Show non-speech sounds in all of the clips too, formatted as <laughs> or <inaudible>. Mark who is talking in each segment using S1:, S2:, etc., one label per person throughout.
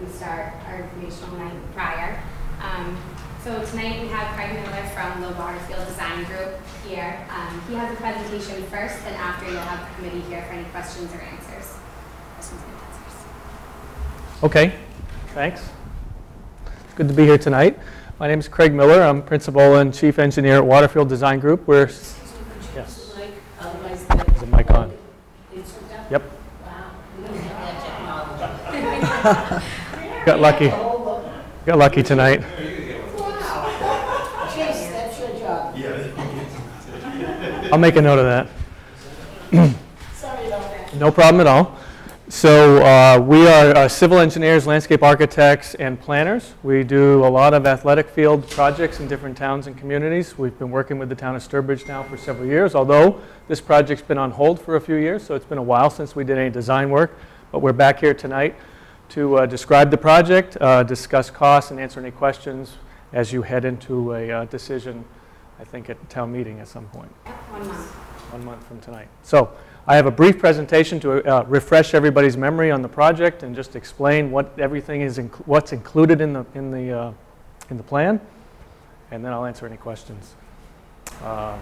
S1: we start our informational night prior. Um, so tonight we have Craig Miller from the Waterfield Design Group here. Um, he has a presentation first, and after you'll have the committee here for any questions or answers. Questions and answers.
S2: Okay, thanks. It's good to be here tonight. My name is Craig Miller. I'm principal and chief engineer at Waterfield Design Group. We're, yes, is the mic on?
S3: It's hooked up?
S2: Yep,
S3: Wow. <laughs> <laughs> <laughs>
S2: Got lucky. Got lucky tonight.
S3: Wow. That's your job.
S2: I'll make a note of that.
S3: Sorry about that.
S2: No problem at all. So uh, we are uh, civil engineers, landscape architects, and planners. We do a lot of athletic field projects in different towns and communities. We've been working with the town of Sturbridge now for several years, although this project's been on hold for a few years, so it's been a while since we did any design work. But we're back here tonight to uh, describe the project, uh, discuss costs, and answer any questions as you head into a uh, decision, I think, at town meeting at some point.
S1: point One month.
S2: one month from tonight. So I have a brief presentation to uh, refresh everybody's memory on the project and just explain what everything is, inc- what's included in the, in the, uh, in the plan, and then I'll answer any questions. Um,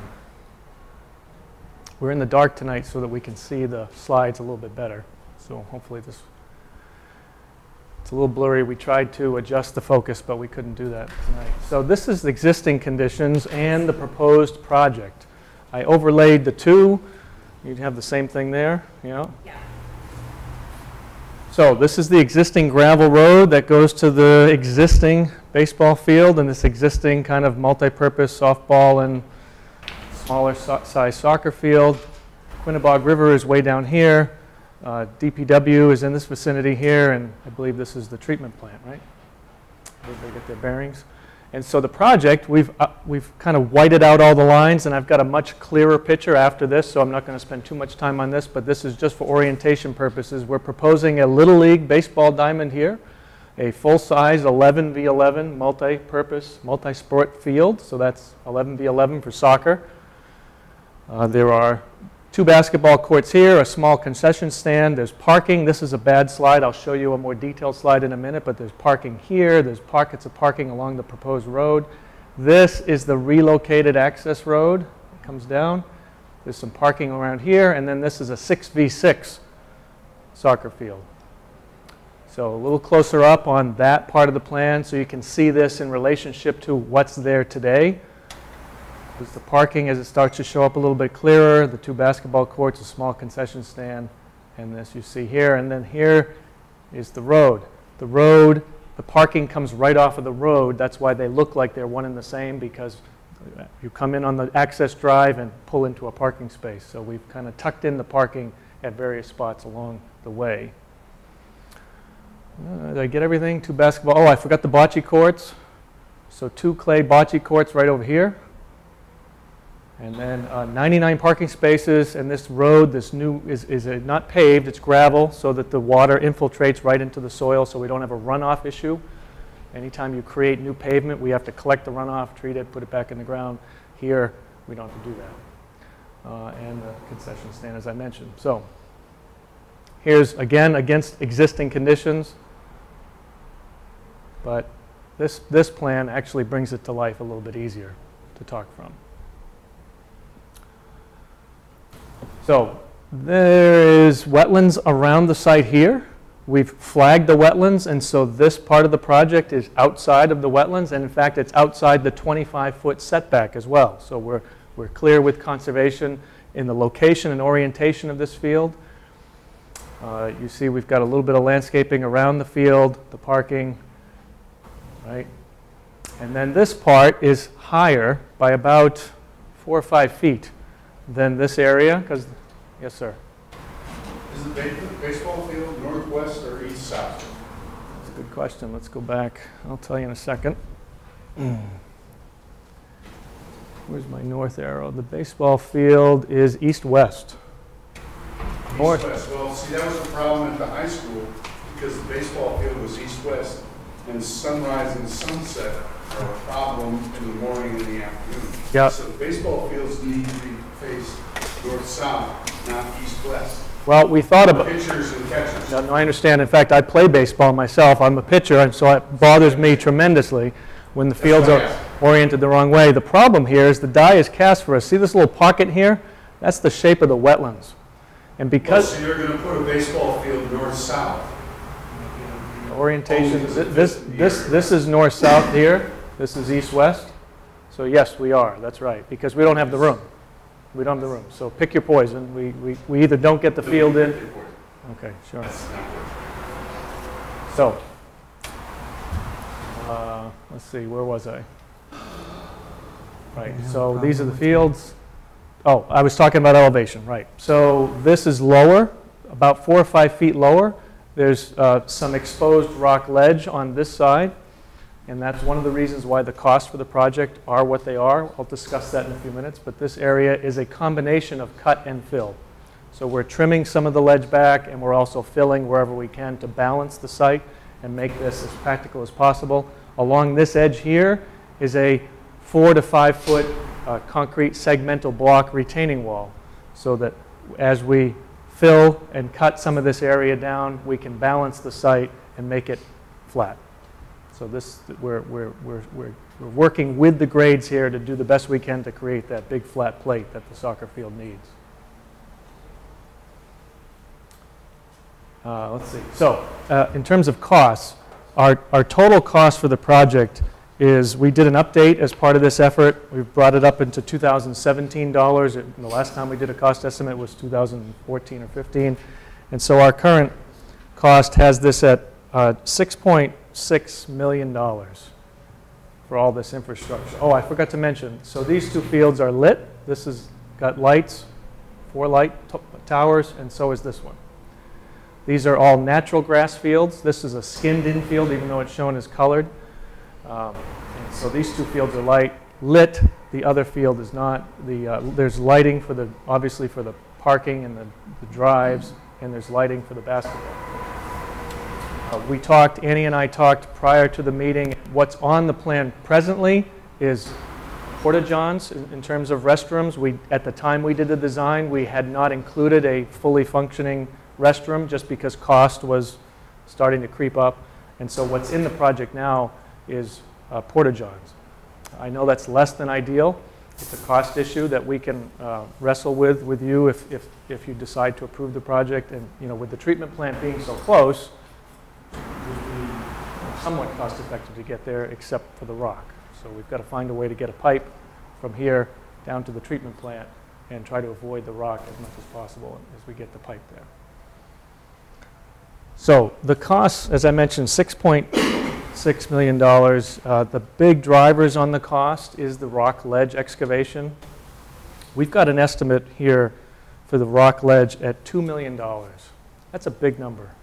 S2: We're in the dark tonight so that we can see the slides a little bit better. So hopefully this, it's a little blurry. We tried to adjust the focus, but we couldn't do that tonight. So this is the existing conditions and the proposed project. I overlaid the two. You'd have the same thing there, you know?
S1: Yeah.
S2: So this is the existing gravel road that goes to the existing baseball field and this existing kind of multi-purpose softball and smaller so- size soccer field. Quinebaug River is way down here. Uh, DPW is in this vicinity here, and I believe this is the treatment plant, right? Everybody get their bearings. And so the project, we've, uh, we've kind of whited out all the lines, and I've got a much clearer picture after this, so I'm not going to spend too much time on this, but this is just for orientation purposes. We're proposing a Little League baseball diamond here, a full-size 11 v 11 multi-purpose, multi-sport field, so that's 11 v 11 for soccer. Uh, There are two basketball courts here, a small concession stand, there's parking. This is a bad slide. I'll show you a more detailed slide in a minute, but there's parking here, there's pockets of parking along the proposed road. This is the relocated access road. It comes down. There's some parking around here, and then this is a 6v6 soccer field. So a little closer up on that part of the plan so you can see this in relationship to what's there today. There's the parking as it starts to show up a little bit clearer, the two basketball courts, a small concession stand, and this you see here. And then here is the road. The road, the parking comes right off of the road. That's why they look like they're one and the same because you come in on the access drive and pull into a parking space. So we've kind of tucked in the parking at various spots along the way. Uh, Did I get everything? Two basketball, oh, I forgot the bocce courts. So two clay bocce courts right over here. And then uh, 99 parking spaces, and this road, this new, is, is not paved, it's gravel, so that the water infiltrates right into the soil, so we don't have a runoff issue. Anytime you create new pavement, we have to collect the runoff, treat it, put it back in the ground. Here, we don't have to do that. Uh, And the concession stand, as I mentioned. So, here's, again, against existing conditions, but this, this plan actually brings it to life a little bit easier to talk from. So there is wetlands around the site here. We've flagged the wetlands, and so this part of the project is outside of the wetlands, and in fact, it's outside the 25-foot setback as well. So we're, we're clear with conservation in the location and orientation of this field. Uh, You see, we've got a little bit of landscaping around the field, the parking, right? And then this part is higher by about four or five feet than this area, because, yes, sir.
S4: Is the baseball field northwest or east-south?
S2: That's a good question. Let's go back. I'll tell you in a second. <clears throat> Where's my north arrow? The baseball field is east-west. North.
S4: East-west. Well, see, that was the problem at the high school, because the baseball field was east-west, and sunrise and sunset are a problem in the morning and the afternoon.
S2: Yeah.
S4: So baseball fields need to be faced north-south, not east-west.
S2: Well, we thought about,
S4: Pitchers and catchers.
S2: no, no, I understand. In fact, I play baseball myself. I'm a pitcher, and so it bothers me tremendously when the fields are oriented the wrong way. The problem here is the die is cast for us. See this little pocket here? That's the shape of the wetlands. And because
S4: So you're gonna put a baseball field north-south.
S2: orientation, oh,
S4: Only because
S2: thi-
S4: it
S2: this,
S4: fits in the
S2: this, this is north-south here, this is east-west. So yes, we are, that's right, because we don't have the room. We don't have the room. So pick your poison. We, we, we either don't get the field in. Okay, sure.
S4: That's not good.
S2: So, uh, let's see, where was I? Right, so these are the fields. Oh, I was talking about elevation, right. So this is lower, about four or five feet lower. There's uh, some exposed rock ledge on this side, and that's one of the reasons why the costs for the project are what they are. I'll discuss that in a few minutes, but this area is a combination of cut and fill. So we're trimming some of the ledge back, and we're also filling wherever we can to balance the site and make this as practical as possible. Along this edge here is a four to five foot uh, concrete segmental block retaining wall, so that as we fill and cut some of this area down, we can balance the site and make it flat. So this, we're, we're, we're, we're, working with the grades here to do the best we can to create that big flat plate that the soccer field needs. Uh, let's see. So, uh, in terms of costs, our, our total cost for the project is, we did an update as part of this effort. We've brought it up into 2017 dollars. The last time we did a cost estimate was 2014 or 15. And so our current cost has this at uh, $6.6 million for all this infrastructure. Oh, I forgot to mention, so these two fields are lit. This has got lights, four light to- towers, and so is this one. These are all natural grass fields. This is a skinned-in field, even though it's shown as colored. Um, So these two fields are light, lit, the other field is not. The, uh, there's lighting for the, obviously for the parking and the the drives, and there's lighting for the basketball. Uh, We talked, Annie and I talked prior to the meeting, what's on the plan presently is porta-johns in in terms of restrooms. We, at the time we did the design, we had not included a fully functioning restroom just because cost was starting to creep up. And so what's in the project now is uh, porta-johns. I know that's less than ideal. It's a cost issue that we can uh, wrestle with, with you if, if, if you decide to approve the project. And, you know, with the treatment plant being so close, somewhat cost-effective to get there, except for the rock. So we've got to find a way to get a pipe from here down to the treatment plant and try to avoid the rock as much as possible as we get the pipe there. So the costs, as I mentioned, $6.6 million. Uh, The big drivers on the cost is the rock ledge excavation. We've got an estimate here for the rock ledge at $2 million. That's a big number.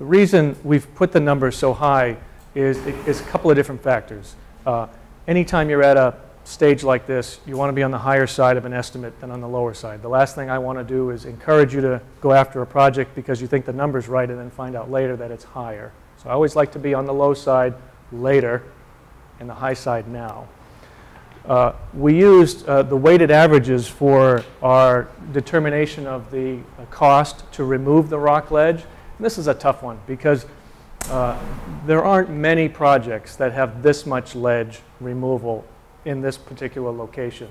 S2: The reason we've put the number so high is, is a couple of different factors. Uh, Anytime you're at a stage like this, you want to be on the higher side of an estimate than on the lower side. The last thing I want to do is encourage you to go after a project because you think the number's right and then find out later that it's higher. So I always like to be on the low side later and the high side now. Uh, We used uh, the weighted averages for our determination of the uh, cost to remove the rock ledge. This is a tough one because uh, there aren't many projects that have this much ledge removal in this particular location.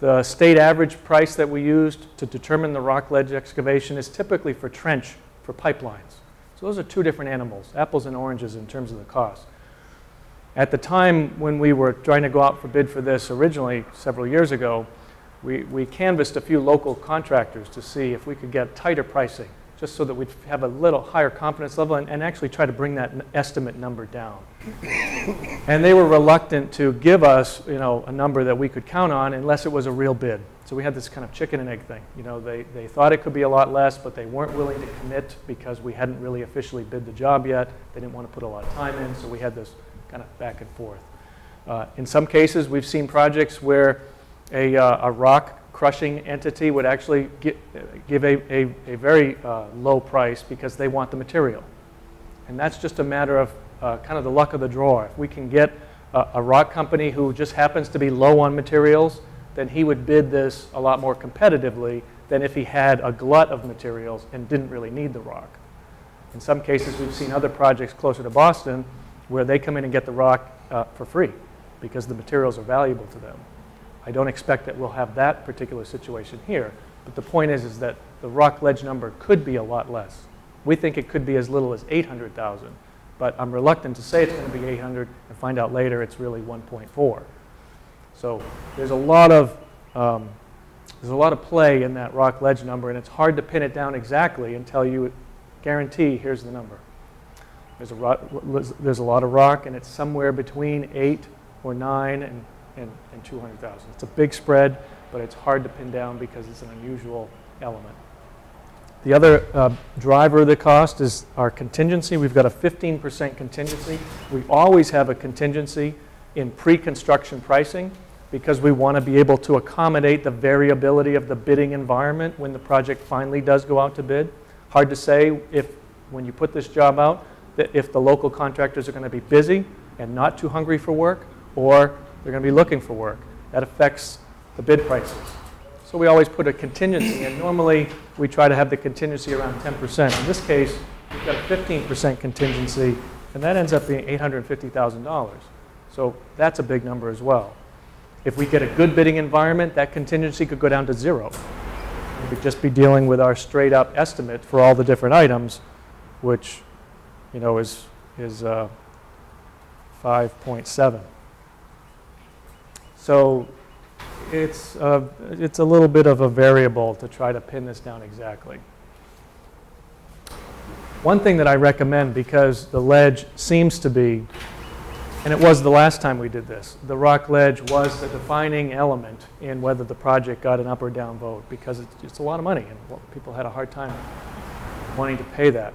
S2: The state average price that we used to determine the rock ledge excavation is typically for trench, for pipelines. So those are two different animals, apples and oranges in terms of the cost. At the time when we were trying to go out for bid for this originally, several years ago, we, we canvassed a few local contractors to see if we could get tighter pricing, just so that we'd have a little higher confidence level and, and actually try to bring that estimate number down. <laughs> And they were reluctant to give us, you know, a number that we could count on unless it was a real bid. So we had this kind of chicken and egg thing. You know, they, they thought it could be a lot less, but they weren't willing to commit because we hadn't really officially bid the job yet. They didn't want to put a lot of time in, so we had this kind of back and forth. Uh, In some cases, we've seen projects where a, uh, a rock crushing entity would actually uh, give a, a, a very uh, low price because they want the material. And that's just a matter of uh, kind of the luck of the draw. If we can get a, a rock company who just happens to be low on materials, then he would bid this a lot more competitively than if he had a glut of materials and didn't really need the rock. In some cases, we've seen other projects closer to Boston where they come in and get the rock uh, for free because the materials are valuable to them. I don't expect that we'll have that particular situation here, but the point is, is that the rock ledge number could be a lot less. We think it could be as little as 800,000, but I'm reluctant to say it's going to be 800 and find out later it's really 1.4. So there's a lot of um, there's a lot of play in that rock ledge number, and it's hard to pin it down exactly and tell you, guarantee, here's the number. There's a, rock, there's a lot of rock, and it's somewhere between 8 or 9 and, and, and 200,000. It's a big spread, but it's hard to pin down because it's an unusual element. The other uh, driver of the cost is our contingency. We've got a 15% contingency. We always have a contingency in pre-construction pricing because we want to be able to accommodate the variability of the bidding environment when the project finally does go out to bid. Hard to say if, when you put this job out, that if the local contractors are going to be busy and not too hungry for work, or they're going to be looking for work. That affects the bid prices. So we always put a contingency, and normally we try to have the contingency around 10%. In this case, we've got a 15% contingency, and that ends up being $850,000. So that's a big number as well. If we get a good bidding environment, that contingency could go down to zero. We could just be dealing with our straight up estimate for all the different items, which, you know, is, is uh, 5.7. So it's, uh, it's a little bit of a variable to try to pin this down exactly. One thing that I recommend, because the ledge seems to be and it was the last time we did this. The rock ledge was the defining element in whether the project got an up or down vote because it's, it's a lot of money and people had a hard time wanting to pay that.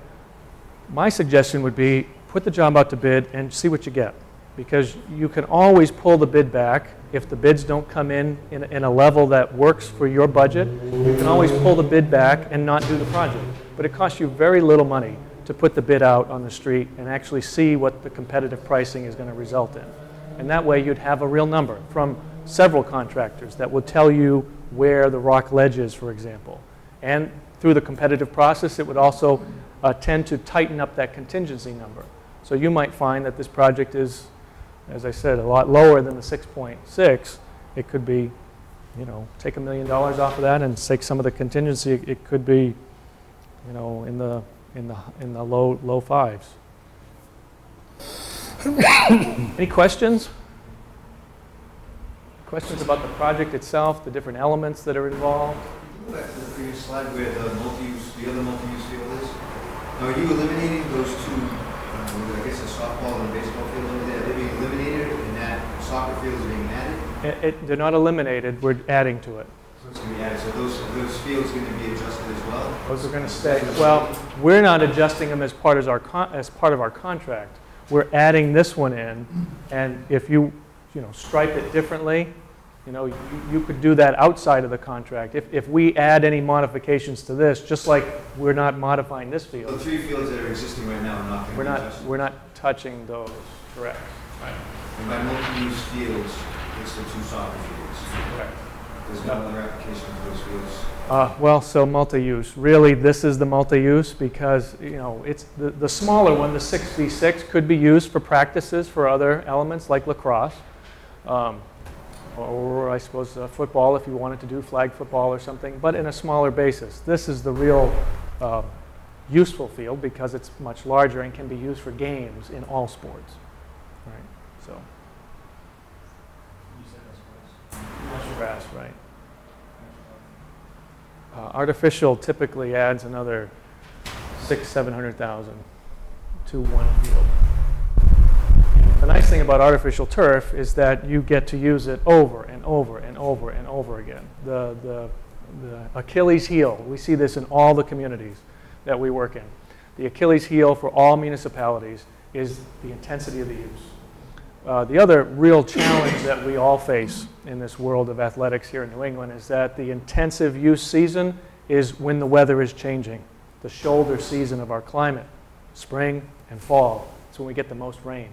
S2: My suggestion would be put the job out to bid and see what you get because you can always pull the bid back if the bids don't come in, in in a level that works for your budget. You can always pull the bid back and not do the project. But it costs you very little money to put the bid out on the street and actually see what the competitive pricing is going to result in. And that way you'd have a real number from several contractors that would tell you where the rock ledge is, for example. And through the competitive process, it would also uh, tend to tighten up that contingency number. So you might find that this project is, as I said, a lot lower than the 6.6. It could be, you know, take a million dollars off of that and take some of the contingency. It could be, you know, in the in the, in the low, low fives. Any questions? Questions about the project itself, the different elements that are involved?
S5: Go back to the previous slide where the multi-use, the other multi-use field is. Now, are you eliminating those two, uh, I guess the softball and baseball field over there, they're being eliminated and that soccer field is being added?
S2: It, it, they're not eliminated, we're adding to it.
S5: So it's going to be added, so those, those fields going to be adjusted as well?
S2: Those are going to stay. Well, we're not adjusting them as part, as, our con- as part of our contract. We're adding this one in, and if you, you know, stripe it differently, you know, you, you could do that outside of the contract. If, if we add any modifications to this, just like we're not modifying this
S5: So the three fields that are existing right now are not going
S2: we're
S5: be
S2: not,
S5: adjusted?
S2: we're not touching those, correct? Right.
S5: And by multi-use fields, it's the two soccer fields.
S2: Correct.
S5: There's no other application for those fields?
S2: Uh, well, so multi-use. Really, this is the multi-use because, you know, it's the, the smaller one, the 6v6, could be used for practices for other elements like lacrosse. Um, or I suppose uh, football if you wanted to do flag football or something, but in a smaller basis. This is the real uh, useful field because it's much larger and can be used for games in all sports. Right. So. Much grass, right. Uh, artificial typically adds another six, seven hundred thousand to one field. The nice thing about artificial turf is that you get to use it over and over and over and over again. The, the, the Achilles heel, we see this in all the communities that we work in. The Achilles heel for all municipalities is the intensity of the use. Uh, the other real challenge that we all face in this world of athletics here in New England is that the intensive use season is when the weather is changing, the shoulder season of our climate, spring and fall. It's when we get the most rain.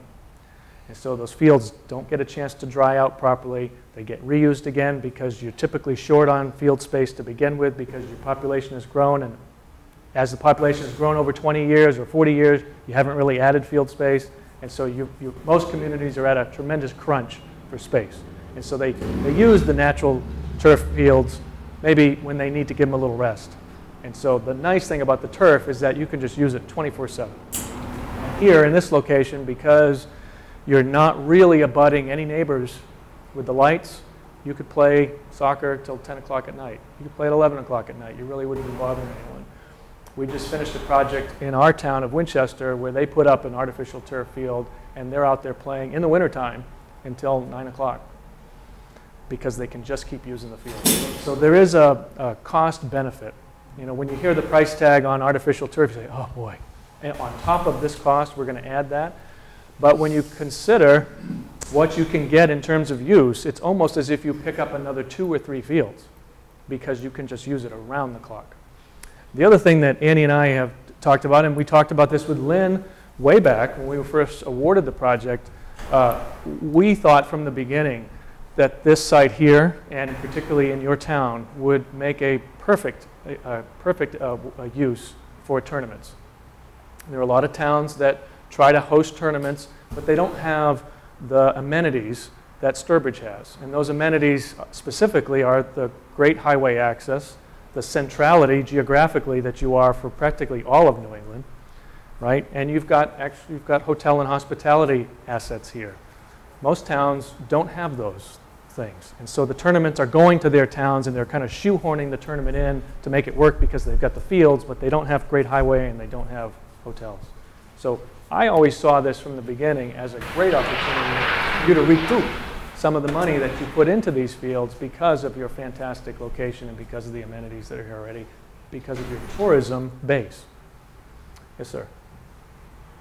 S2: And so those fields don't get a chance to dry out properly. They get reused again because you're typically short on field space to begin with because your population has grown. And as the population has grown over 20 years or 40 years, you haven't really added field space. And so you, you, most communities are at a tremendous crunch for space. And so they, they use the natural turf fields maybe when they need to give them a little rest. And so the nice thing about the turf is that you can just use it 24 7. Here in this location, because you're not really abutting any neighbors with the lights, you could play soccer till 10 o'clock at night. You could play at 11 o'clock at night. You really wouldn't be bothering anyone. We just finished a project in our town of Winchester where they put up an artificial turf field and they're out there playing in the wintertime until 9 o'clock because they can just keep using the field. So there is a, a cost benefit. You know, when you hear the price tag on artificial turf, you say, oh boy. And on top of this cost, we're going to add that. But when you consider what you can get in terms of use, it's almost as if you pick up another two or three fields because you can just use it around the clock. The other thing that Annie and I have talked about, and we talked about this with Lynn way back when we were first awarded the project, uh, we thought from the beginning that this site here, and particularly in your town, would make a perfect, a, a perfect uh, uh, use for tournaments. There are a lot of towns that try to host tournaments, but they don't have the amenities that Sturbridge has. And those amenities specifically are the great highway access, the centrality geographically that you are for practically all of New England, right? And you've got actually you've got hotel and hospitality assets here. Most towns don't have those things. And so the tournaments are going to their towns and they're kind of shoehorning the tournament in to make it work because they've got the fields, but they don't have great highway and they don't have hotels. So I always saw this from the beginning as a great opportunity for you to recoup some of the money that you put into these fields because of your fantastic location and because of the amenities that are here already, because of your tourism base. Yes, sir.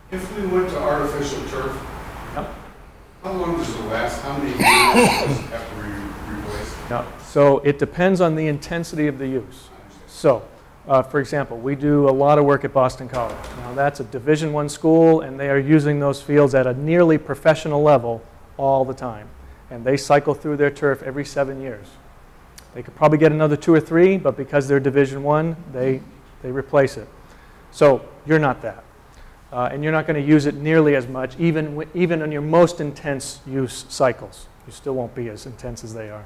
S4: If we went to artificial turf,
S2: Yep.
S4: how long does it last? How many years <coughs> after we replace it?
S2: Now, so it depends on the intensity of the use. So, uh, for example, we do a lot of work at Boston College. Now, that's a Division One school, and they are using those fields at a nearly professional level all the time. And they cycle through their turf every seven years. They could probably get another two or three, but because they're Division One, they, they replace it. So you're not that. Uh, and you're not going to use it nearly as much, even, even on your most intense use cycles. You still won't be as intense as they are.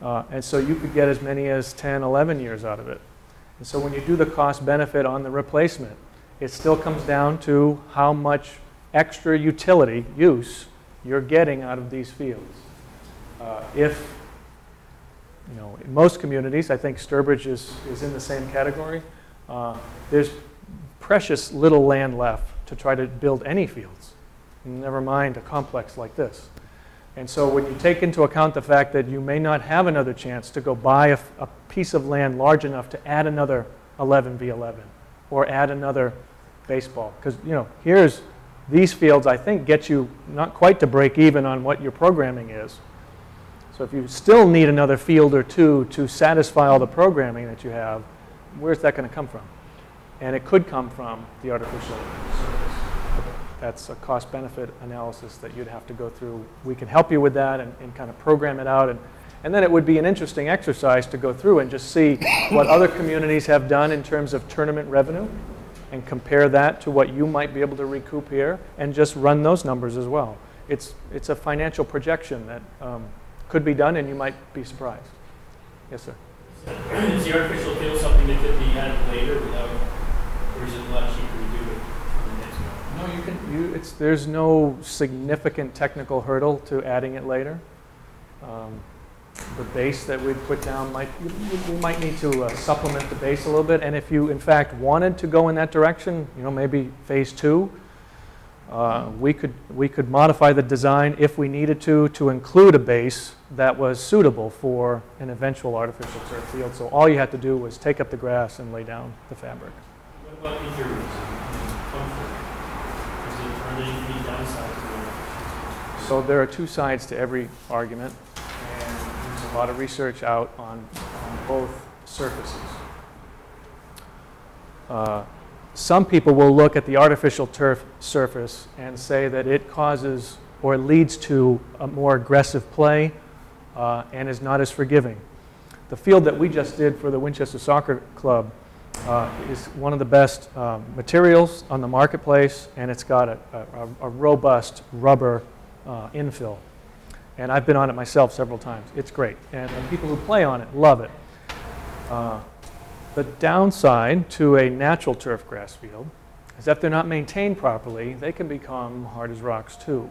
S2: Uh, and so you could get as many as 10, 11 years out of it. And so when you do the cost benefit on the replacement, it still comes down to how much extra utility use you're getting out of these fields. Uh, if, you know, in most communities, I think Sturbridge is, is in the same category, uh, there's precious little land left to try to build any fields, never mind a complex like this. And so when you take into account the fact that you may not have another chance to go buy a piece of land large enough to add another 11 v 11 or add another baseball, because you know here's these fields I think get you not quite to break even on what your programming is. So if you still need another field or two to satisfy all the programming that you have, where's that going to come from? And it could come from the artificial. That's a cost benefit analysis that you'd have to go through. We can help you with that and, and kind of program it out. And, and then it would be an interesting exercise to go through and just see what other communities have done in terms of tournament revenue and compare that to what you might be able to recoup here and just run those numbers as well. It's, it's a financial projection that um, could be done and you might be surprised. Yes, sir.
S6: Is the artificial field something that could be added later without, or is it a lot cheaper to do it for the next?
S2: No, you can. You, it's, there's no significant technical hurdle to adding it later. Um, the base that we'd put down might we might need to uh, supplement the base a little bit. And if you, in fact, wanted to go in that direction, you know, maybe phase two, uh, we could we could modify the design if we needed to to include a base that was suitable for an eventual artificial turf field. So all you had to do was take up the grass and lay down the fabric.
S6: What about injuries comfort? Is it, are there any downsides?
S2: So there are two sides to every argument, a lot of research out on, on both surfaces. Uh, some people will look at the artificial turf surface and say that it causes or leads to a more aggressive play uh, and is not as forgiving. The field that we just did for the Winchester Soccer Club uh, is one of the best um, materials on the marketplace, and it's got a, a, a robust rubber uh, infill. And I've been on it myself several times. It's great. And, and people who play on it love it. Uh, the downside to a natural turf grass field is that if they're not maintained properly, they can become hard as rocks too.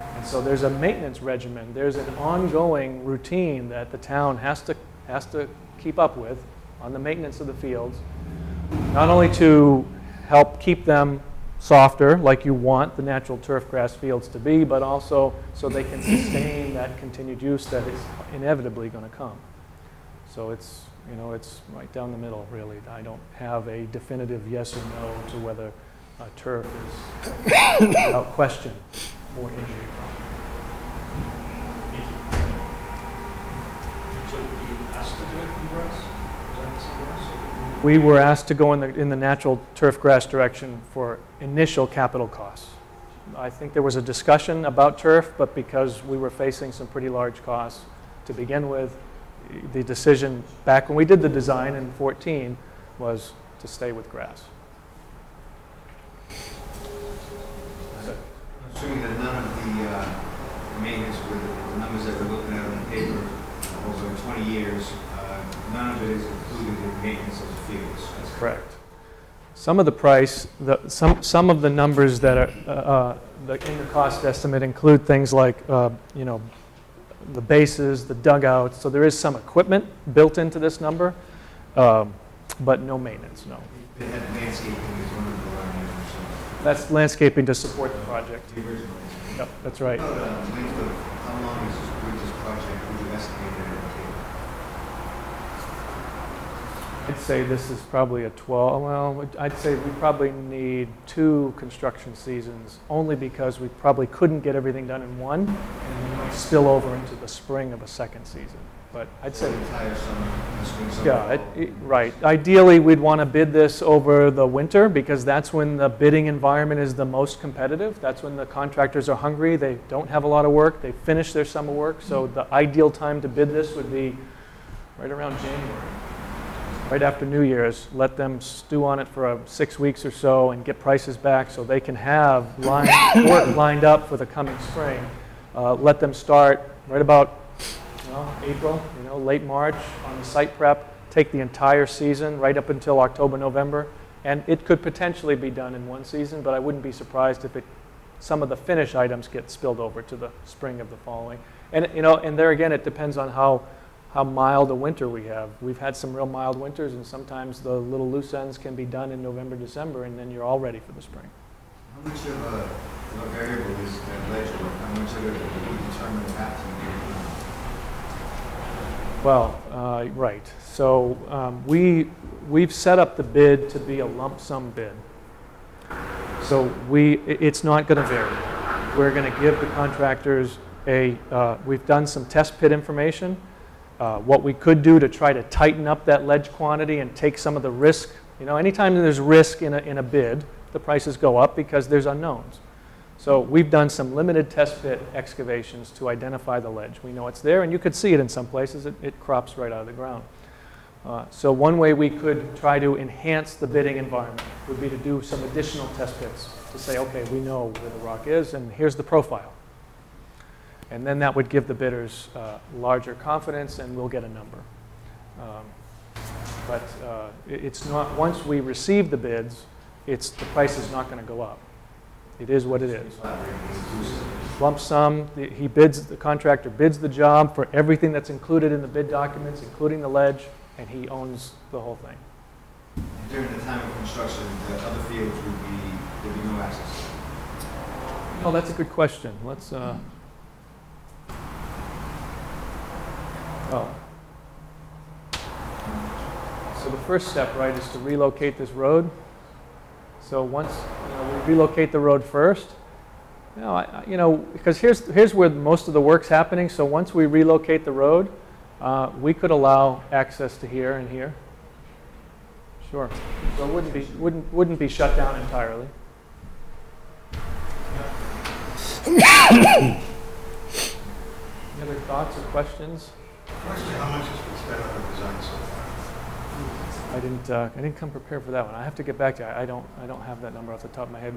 S2: And so there's a maintenance regimen. There's an ongoing routine that the town has to, has to keep up with on the maintenance of the fields, not only to help keep them softer, like you want the natural turf grass fields to be, but also so they can sustain that continued use that is inevitably going to come. So it's, you know, it's right down the middle, really. I don't have a definitive yes or no to whether uh, turf is, without question, more injury prone.
S6: So you asked to do it in grass? Is that something else?
S2: We were asked to go in the, in the natural turf grass direction for initial capital costs. I think there was a discussion about turf, but because we were facing some pretty large costs to begin with, the decision back when we did the design in 14 was to stay with grass.
S5: I'm Assuming that none of the uh, maintenance with the numbers that we're looking at on the paper over 20 years, uh, none of it is included in maintenance of the fields. That's
S2: Correct. Some of the price, the, some, some of the numbers that are uh, uh, the, in the cost estimate include things like, uh, you know, the bases, the dugouts. So there is some equipment built into this number, um, but no maintenance, no.
S5: Landscaping as one of the line items, so
S2: That's landscaping to support the project.
S5: the original.
S2: Yep, that's right.
S5: About, uh, how long is this, this project, would you estimate that it would
S2: I'd say this is probably a 12, well, I'd say we probably need two construction seasons, only because we probably couldn't get everything done in one, and we might spill over into the spring of a second season. But I'd say,
S5: The entire summer, the spring, summer?
S2: yeah, it- it- right. Ideally, we'd want to bid this over the winter, because that's when the bidding environment is the most competitive. That's when the contractors are hungry, they don't have a lot of work, they finish their summer work, so the ideal time to bid this would be right around January right after New Year's, let them stew on it for uh, six weeks or so and get prices back so they can have line, work lined up for the coming spring. Uh, let them start right about you know, April, you know, late March on the site prep, take the entire season right up until October, November. And it could potentially be done in one season, but I wouldn't be surprised if it, some of the finish items get spilled over to the spring of the following. And, you know, and there again, it depends on how how mild a winter we have. We've had some real mild winters, and sometimes the little loose ends can be done in November, December, and then you're all ready for the spring.
S5: How much of a, of a variable is that ledge work? How much of it will determine the path?
S2: Well, uh, right. So um, we we've set up the bid to be a lump sum bid. So we it's not going to vary. We're going to give the contractors a. Uh, we've done some test pit information. Uh, what we could do to try to tighten up that ledge quantity and take some of the risk. You know, anytime there's risk in a, in a bid, the prices go up because there's unknowns. So we've done some limited test pit excavations to identify the ledge. We know it's there, and you could see it in some places. It, it crops right out of the ground. Uh, so one way we could try to enhance the bidding environment would be to do some additional test pits to say, okay, we know where the rock is, and here's the profile. And then that would give the bidders uh, larger confidence, and we'll get a number. Um, but uh, it's not, once we receive the bids, it's, the price is not going to go up. It is what it is.
S5: Flat rate is inclusive.
S2: Lump sum, the- he bids, the contractor bids the job for everything that's included in the bid documents, including the ledge, and he owns the whole thing.
S5: During the time of construction, the other fields would be, there'd be no access.
S2: Oh, that's a good question. Let's, uh... Oh. So the first step, right, is to relocate this road. So once, you know, we relocate the road first, you know, I, you know, because here's, here's where most of the work's happening. So once we relocate the road, uh, we could allow access to here and here. Sure. So it wouldn't be, wouldn't, wouldn't be shut down entirely. Any other thoughts or questions?
S7: Question, how much has been spent on the design so far?
S2: I didn't, uh, I didn't come prepared for that one. I have to get back to you. I don't, I don't have that number off the top of my head.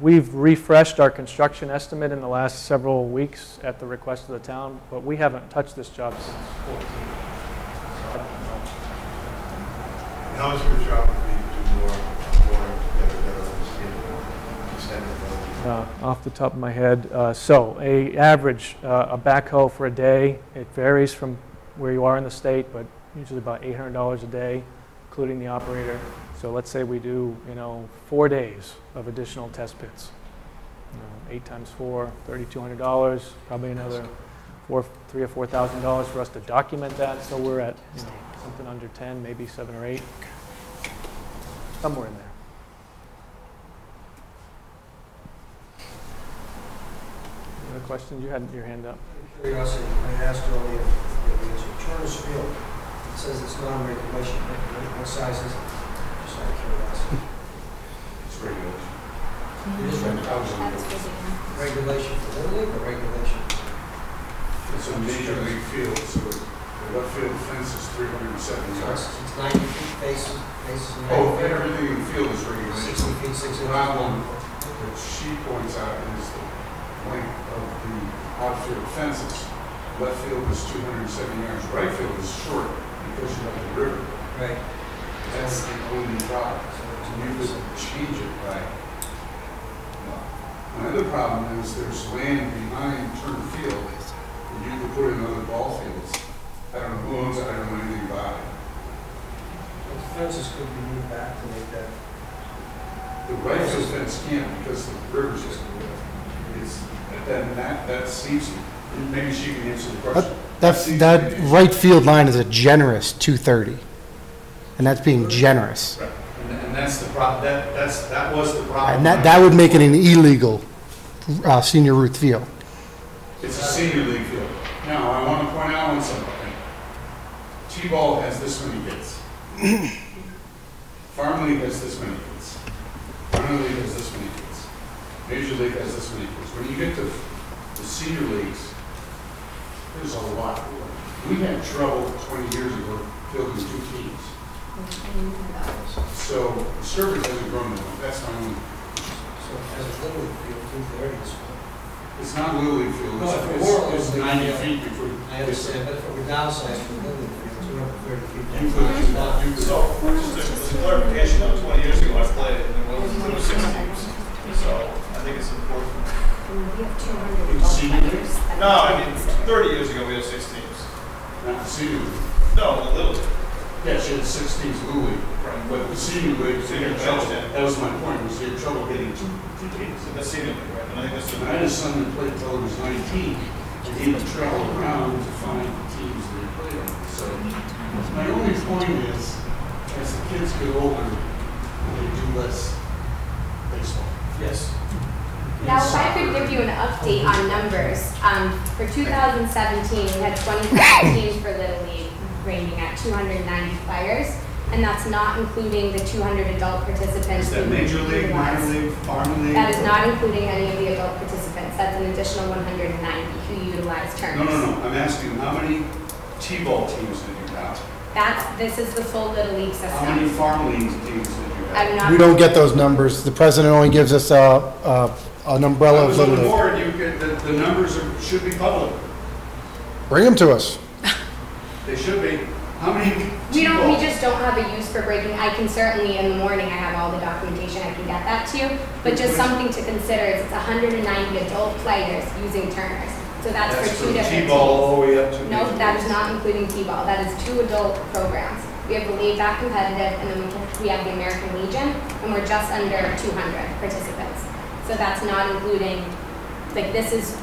S2: We've refreshed our construction estimate in the last several weeks at the request of the town, but we haven't touched this job since 14. So I don't know.
S7: And How much of a job would be to do more, better, better understanding, extend the road?
S2: Uh, off the top of my head. Uh, So a average, uh, a backhoe for a day, it varies from where you are in the state, but usually about $800 a day, including the operator. So let's say we do, you know, four days of additional test pits. You know, Eight times four, $3,200, probably another four, three or $4,000 for us to document that. So we're at, you know, something under 10, maybe seven or eight, somewhere in there. Any other questions? You had your hand up.
S8: Curiosity, I asked earlier, the answer, Turner's Field, it says it's non-regulation, what what size is it? Just out of curiosity.
S4: It's regulation.
S8: It is reg-
S4: I was in
S1: That's
S4: the-
S1: ridiculous.
S8: regulation for Little League or regulation?
S4: It's a major league field, so the left field fence is three hundred and seventy
S8: So
S4: yards.
S8: it's it's ninety feet bases, bases and
S4: Oh,
S8: ninety feet?
S4: everything in the field is regulated.
S8: Sixty feet, six inches
S4: Problem
S8: long.
S4: that she points out is the length of the outfield fences. Left field is two hundred and seventy yards, right field is short because you have the river.
S8: Right.
S4: That's the only problem.
S8: It's
S4: you could change it, right? Another problem is there's land behind Turner Field, and you could put in other ball fields. I don't know who owns it, I don't know anything about it.
S8: But the fences could be moved back to make that.
S4: The right field fence can't because the river's just, it's, that, that, that seems, maybe she can answer the question.
S9: That's,
S4: seems to
S9: that
S4: an issue.
S9: right field line is a generous 230. And that's being generous.
S4: Right. And, and that's the prob, that, that's, that was the problem.
S9: And that, that would make it an illegal uh, senior Ruth field.
S4: It's a senior league field. Now, I want to point out on something. T-ball has this many kids. <clears throat> Farm league has this many kids. Minor league has this many kids. Major league has this many kids. When you get to the senior leagues, there's a lot. More. We had trouble twenty years ago fielding two teams. So the service hasn't grown enough. That's my only,
S8: So as a Little League field, two thirty is.
S4: it's not Little League field.
S8: No, if it
S4: It's-
S8: were,
S4: It's
S8: it
S4: ninety feet before.
S8: I understand, but if it were downsized for Little League field, two hundred and thirty feet.
S4: You could, you could.
S10: So, just a just a clarification, though, 20 years ago, I played it, and it was, it was six teams. So, I think it's important.
S1: We have 200
S4: In
S1: adult
S4: senior league?
S1: players. that
S10: No, I mean, 30 years ago, we had six teams.
S4: Not the senior league.
S10: No, the little,
S4: Yeah, she had six teams Little League,
S10: right,
S4: but the senior league, they
S10: Senior,
S4: had
S10: I
S4: trouble.
S10: understand.
S4: That was my point, was they had trouble getting two, two teams.
S10: that's senior, league, right, and I think that's.
S4: And I had a son that played until he was nineteen, and he would travel around to find the teams that he played on. So, my only point is, as the kids get older, they do less baseball.
S8: Yes.
S1: Now, if I could give you an update on numbers, um, for 2017, we had 25 <coughs> teams for Little League, ranging at 290 players, and that's not including the 200 adult participants.
S4: Is that major league, minor league, farm league?
S1: That is not including any of the adult participants. That's an additional 190 who utilize terms.
S4: No, no, no, I'm asking, how many T-ball teams did you have?
S1: That's, this is the full Little League system.
S4: How many farm leagues teams did you have?
S1: I'm not.
S9: We don't get those numbers. The president only gives us a, a, an
S4: I
S9: umbrella of
S4: was on the
S9: League.
S4: board, you could, the, the numbers are, should be public.
S9: Bring them to us. <laughs>
S4: They should be. How many
S1: We don't, we
S4: T-ball?
S1: just don't have a use for breaking, I can certainly, in the morning, I have all the documentation, I can get that to you. But just something to consider is it's hundred and ninety adult players using turners. So that's
S4: That's
S1: for two different teams.
S4: T-ball all the way up to.
S1: No,
S4: major
S1: that is not including T-ball. That is two adult programs. We have the laid back competitive, and then we can- we have the American Legion, and we're just under two hundred participants. So that's not including, like, this is,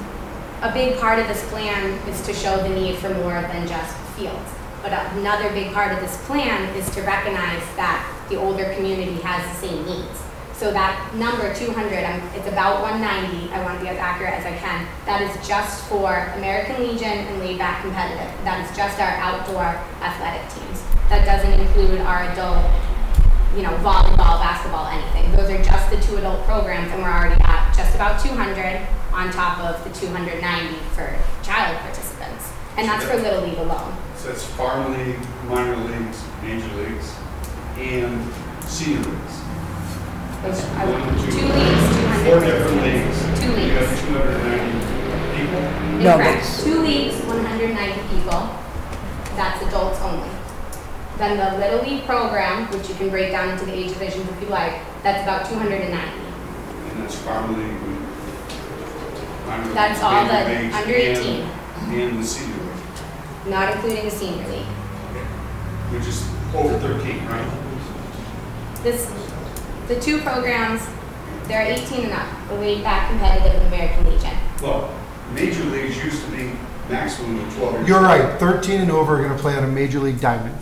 S1: a big part of this plan is to show the need for more than just fields. But another big part of this plan is to recognize that the older community has the same needs. So that number, 200, I'm- it's about 190, I want to be as accurate as I can. That is just for American Legion and laid back competitive. That is just our outdoor athletic teams. That doesn't include our adult, you know, volleyball, basketball, anything. Those are just the two adult programs, and we're already at just about 200. on top of the 290 for child participants. And that's for Little League alone.
S4: So that's farm league, minor leagues, major leagues, and senior leagues. That's
S1: I-
S4: one, two,
S1: Two leagues, 200.
S4: four different leagues.
S1: Two
S4: You got
S1: leagues.
S4: two hundred and ninety people.
S9: No,
S1: Incorrect.
S9: but-
S1: Two leagues, 190 people. That's adults only. Then the Little League program, which you can break down into the age divisions if you like, that's about 290.
S4: And that's farm league. and
S1: That's all
S4: major
S1: the under 18,
S4: And the senior league,
S1: not including the senior league.
S4: which is over thirteen, right?
S1: This, the two programs, they're 18 and up. We'll make that competitive with American Legion.
S4: Well, major leagues used to be maximum of twelve years.
S9: You're right, 13 and over are going to play on a major league diamond.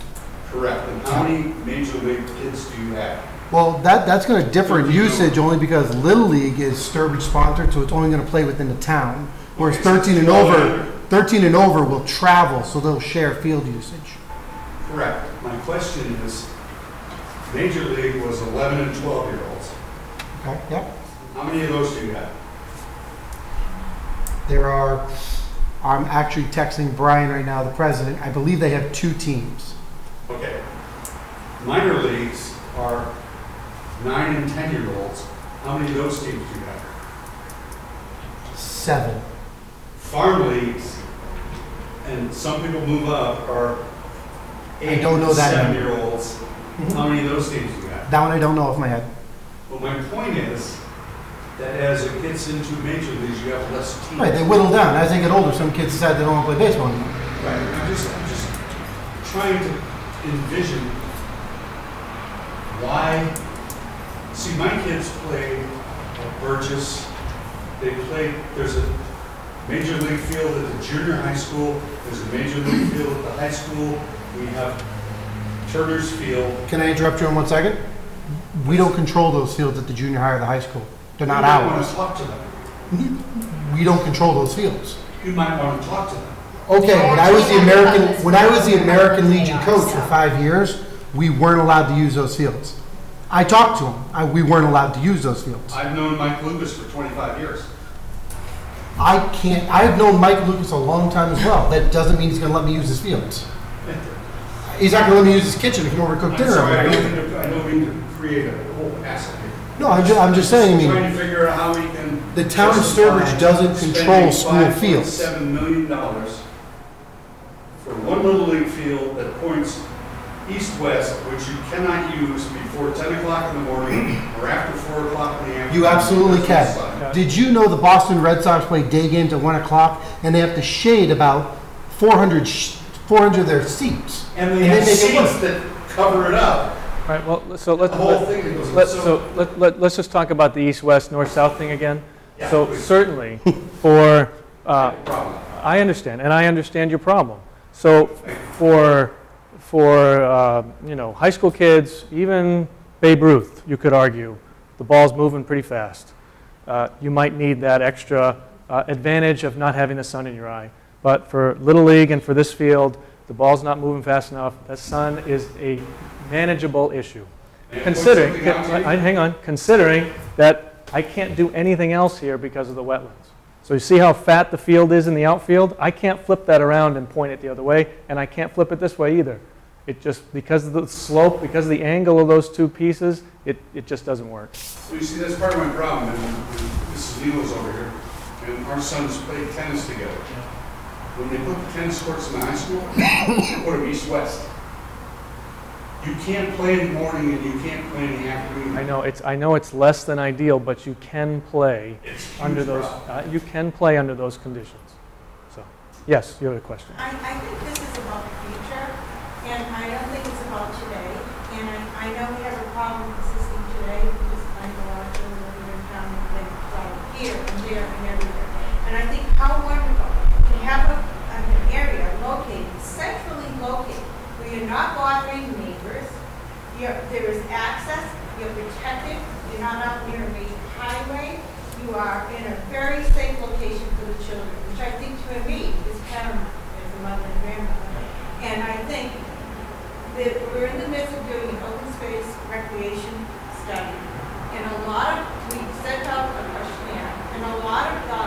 S4: Correct. And how many major league kids do you have?
S9: Well, that, that's going to differ in usage only because Little League is Sturbridge sponsored, so it's only going to play within the town. Whereas
S4: Okay, so
S9: 13 and
S4: 12
S9: over,
S4: under.
S9: 13 and over will travel, so they'll share field usage.
S4: Correct. My question is, major league was eleven and twelve year olds.
S9: Okay, yep.
S4: How many of those do you have?
S9: There are, I'm actually texting Brian right now, the president, I believe they have two teams.
S4: Okay. Minor leagues are nine and ten year olds. How many of those teams do you have?
S9: Seven.
S4: Farm leagues, and some people move up, are eight
S9: don't know that
S4: seven year olds. Mm-hmm. How many of those teams do you have?
S9: That one I don't know off my head.
S4: But my point is that as it gets into major leagues, you have less teams.
S9: Right, they whittle down. As they get older, some kids decide they don't want to play baseball anymore.
S4: Right, I'm just, I'm just trying to envision why, see, my kids play at Burgess, they play, there's a major league field at the junior high school, there's a major league field at the high school, we have Turner's Field.
S9: Can I interrupt you on one second? We don't control those fields at the junior high or the high school. They're not
S4: You might want
S9: ours.
S4: to talk to them,
S9: We don't control those fields.
S4: you might want to talk to them.
S9: Okay, when I was the American, when I was the American Legion coach for five years, we weren't allowed to use those fields. I talked to him. I, we weren't allowed to use those fields.
S4: I've known Mike Lucas for twenty-five years.
S9: I can't, I've known Mike Lucas a long time as well. That doesn't mean he's gonna let me use his fields. He's not gonna let me use his kitchen if he can overcook
S4: I'm
S9: dinner.
S4: sorry, I don't mean to, I don't mean to create a whole hassle here.
S9: No, I'm just, I'm just saying, I mean.
S4: Trying to figure out how we can.
S9: The town of Sturbridge doesn't control school fields.
S4: Seven million dollars one little league field that points east-west, which you cannot use before ten o'clock in the morning or after four o'clock in the afternoon.
S9: You absolutely
S4: because of the
S9: can.
S4: sun.
S9: Did you know the Boston Red Sox play day games at one o'clock and they have to shade about 400, 400 of their seats?
S4: And
S9: And
S4: they
S9: they
S4: have
S9: make it
S4: seats that cover it up.
S2: All right, well, so let's,
S4: The whole thing that goes.
S2: let, so let, let, let's just talk about the east-west, north-south thing again.
S4: Yeah,
S2: So
S4: please.
S2: certainly, for, uh, I understand, and I understand your problem. So for, for, uh, you know, high school kids, even Babe Ruth, you could argue, the ball's moving pretty fast. Uh, You might need that extra uh, advantage of not having the sun in your eye. But for Little League and for this field, the ball's not moving fast enough. The sun is a manageable issue. Considering,
S4: something out to you?
S2: I- hang on, considering that I can't do anything else here because of the wetlands. So you see how fat the field is in the outfield? I can't flip that around and point it the other way, and I can't flip it this way either. It just, because of the slope, because of the angle of those two pieces, it, it just doesn't work.
S4: Well, you see, that's part of my problem, and and Mrs. Neal's over here, and our sons played tennis together. When they put the tennis courts in the high school, they put them east-west. You can't play in the morning and you can't play in the afternoon.
S2: I know it's, I know it's less than ideal, but you can play
S4: It's
S2: under those, uh, you can play under those conditions. So, yes, you have a question.
S11: I, I think this is about the future, and I don't think it's about today. And I, I know we have a problem with the system today, because I go out to the in town and they fly here and there and everywhere. And I think how wonderful to have a, an area located, centrally located, where you're not bothering neighbors, you're, there is access, you're protected, you're not out near a highway, you are in a very safe location for the children, which I think to me is paramount as a mother and grandmother. And I think that we're in the midst of doing an open space recreation study. And a lot of, we sent out a questionnaire, and a lot of the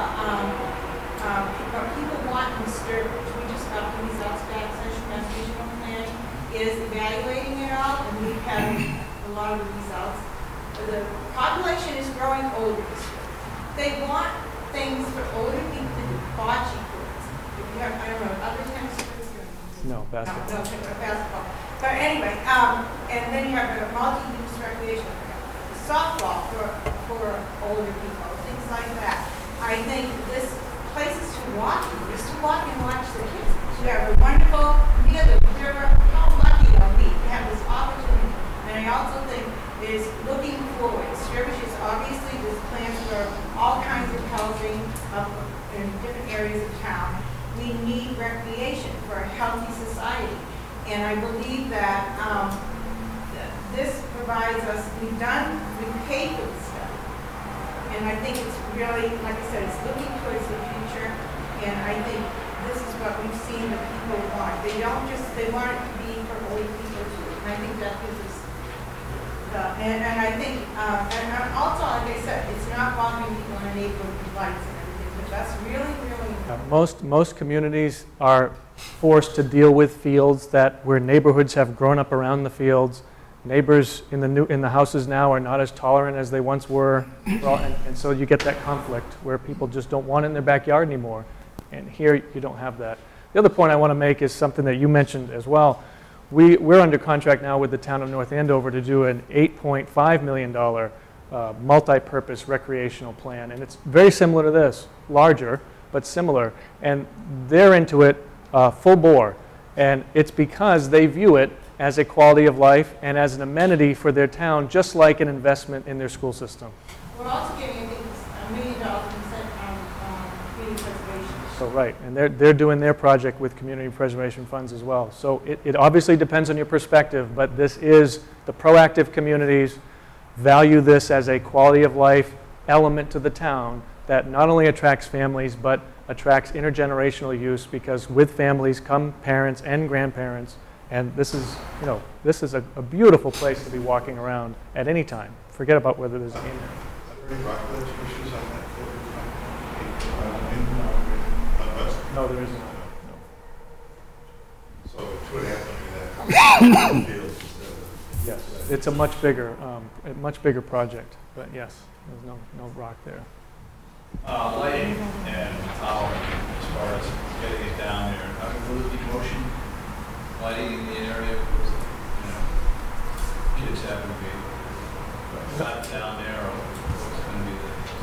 S11: out of the results. The population is growing older. They want things for older people to do, bocce courts. If you have, I don't know, other tennis courts
S2: No, basketball.
S11: no, no, basketball. But anyway, um, and then you have a multi-use recreation, softball for, for older people, things like that. I think this places to walk, just to walk and watch the kids. You have a wonderful, have the, you're, how lucky are we to have this opportunity? And I also think is looking forward, is obviously there's plans for all kinds of housing up in different areas of town. We need recreation for a healthy society. And I believe that, um, this provides us, we've done, we've paid for this stuff. And I think it's really, like I said, it's looking towards the future. And I think this is what we've seen that people want. They don't just, they want it to be for old people too. And I think that gives us and, and I think, uh, and and also, like I said, it's not bothering people in with lights and everything, but that's really, really
S2: Uh, Most, most communities are forced to deal with fields that, where neighborhoods have grown up around the fields. Neighbors in the new, in the houses now are not as tolerant as they once were. And, and so you get that conflict where people just don't want it in their backyard anymore. And here, you don't have that. The other point I want to make is something that you mentioned as well. We, we're under contract now with the town of North Andover to do an $8.5 million uh, multi-purpose recreational plan. And it's very similar to this, larger, but similar. And they're into it uh, full bore. And it's because they view it as a quality of life and as an amenity for their town, just like an investment in their school system.
S11: We're also getting, I think, a million dollars in cent, um, um, community
S2: So, right, and they're, they're doing their project with community preservation funds as well. So it, it obviously depends on your perspective, but this is, the proactive communities value this as a quality of life element to the town that not only attracts families, but attracts intergenerational use because with families come parents and grandparents. And this is, you know, this is a, a beautiful place to be walking around at any time. Forget about whether there's a game there.
S7: Are there any rock ledge issues on that? Uh, in, uh, on West?
S2: No, there isn't.
S7: So two and a half million that <laughs> fields instead of.
S2: Yes, it's a much bigger, um, a much bigger project, but yes, there's no, no rock there.
S10: Uh, lighting and power, as far as getting it down there, I mean, will it be motion lighting in the area? Because, you know, Kids having to be shut down there, or what's gonna be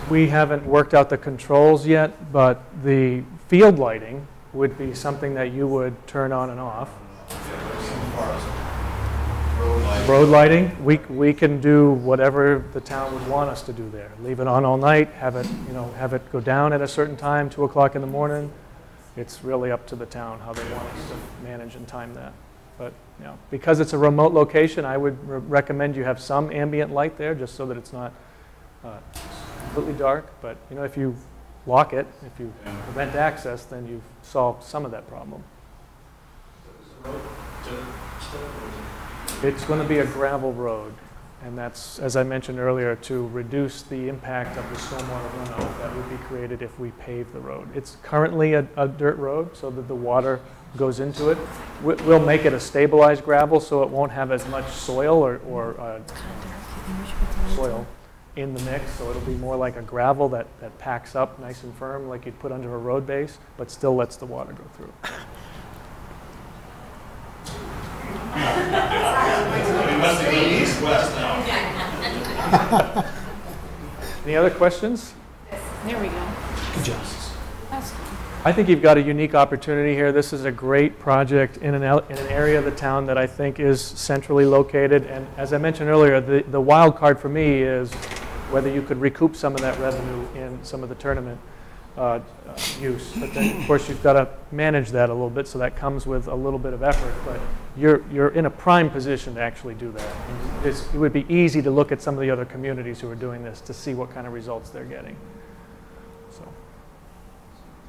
S10: the?
S2: We haven't worked out the controls yet, but the field lighting would be something that you would turn on and off.
S10: Road lighting,
S2: we, we can do whatever the town would want us to do there. Leave it on all night, have it, you know, have it go down at a certain time, 2 o'clock in the morning. It's really up to the town how they want us to manage and time that. But, you know, because it's a remote location, I would re- recommend you have some ambient light there, just so that it's not uh, completely dark. But, you know, if you lock it, if you
S10: Yeah.
S2: prevent access, then you've solved some of that problem. It's going to be a gravel road, and that's, as I mentioned earlier, to reduce the impact of the stormwater runoff that would be created if we pave the road. It's currently a, a dirt road, so that the water goes into it. We- We'll make it a stabilized gravel, so it won't have as much soil or, or uh, soil in the mix, so it'll be more like a gravel that, that packs up nice and firm, like you'd put under a road base, but still lets the water go through.
S10: We must be going east-west now.
S2: Any other questions?
S3: There we go.
S9: Good job.
S2: I think you've got a unique opportunity here. This is a great project in an, in an area of the town that I think is centrally located. And as I mentioned earlier, the, the wild card for me is whether you could recoup some of that revenue in some of the tournament uh, uh, use. But then, of course, you've got to manage that a little bit, so that comes with a little bit of effort. But you're, you're in a prime position to actually do that. It's, it would be easy to look at some of the other communities who are doing this to see what kind of results they're getting. So.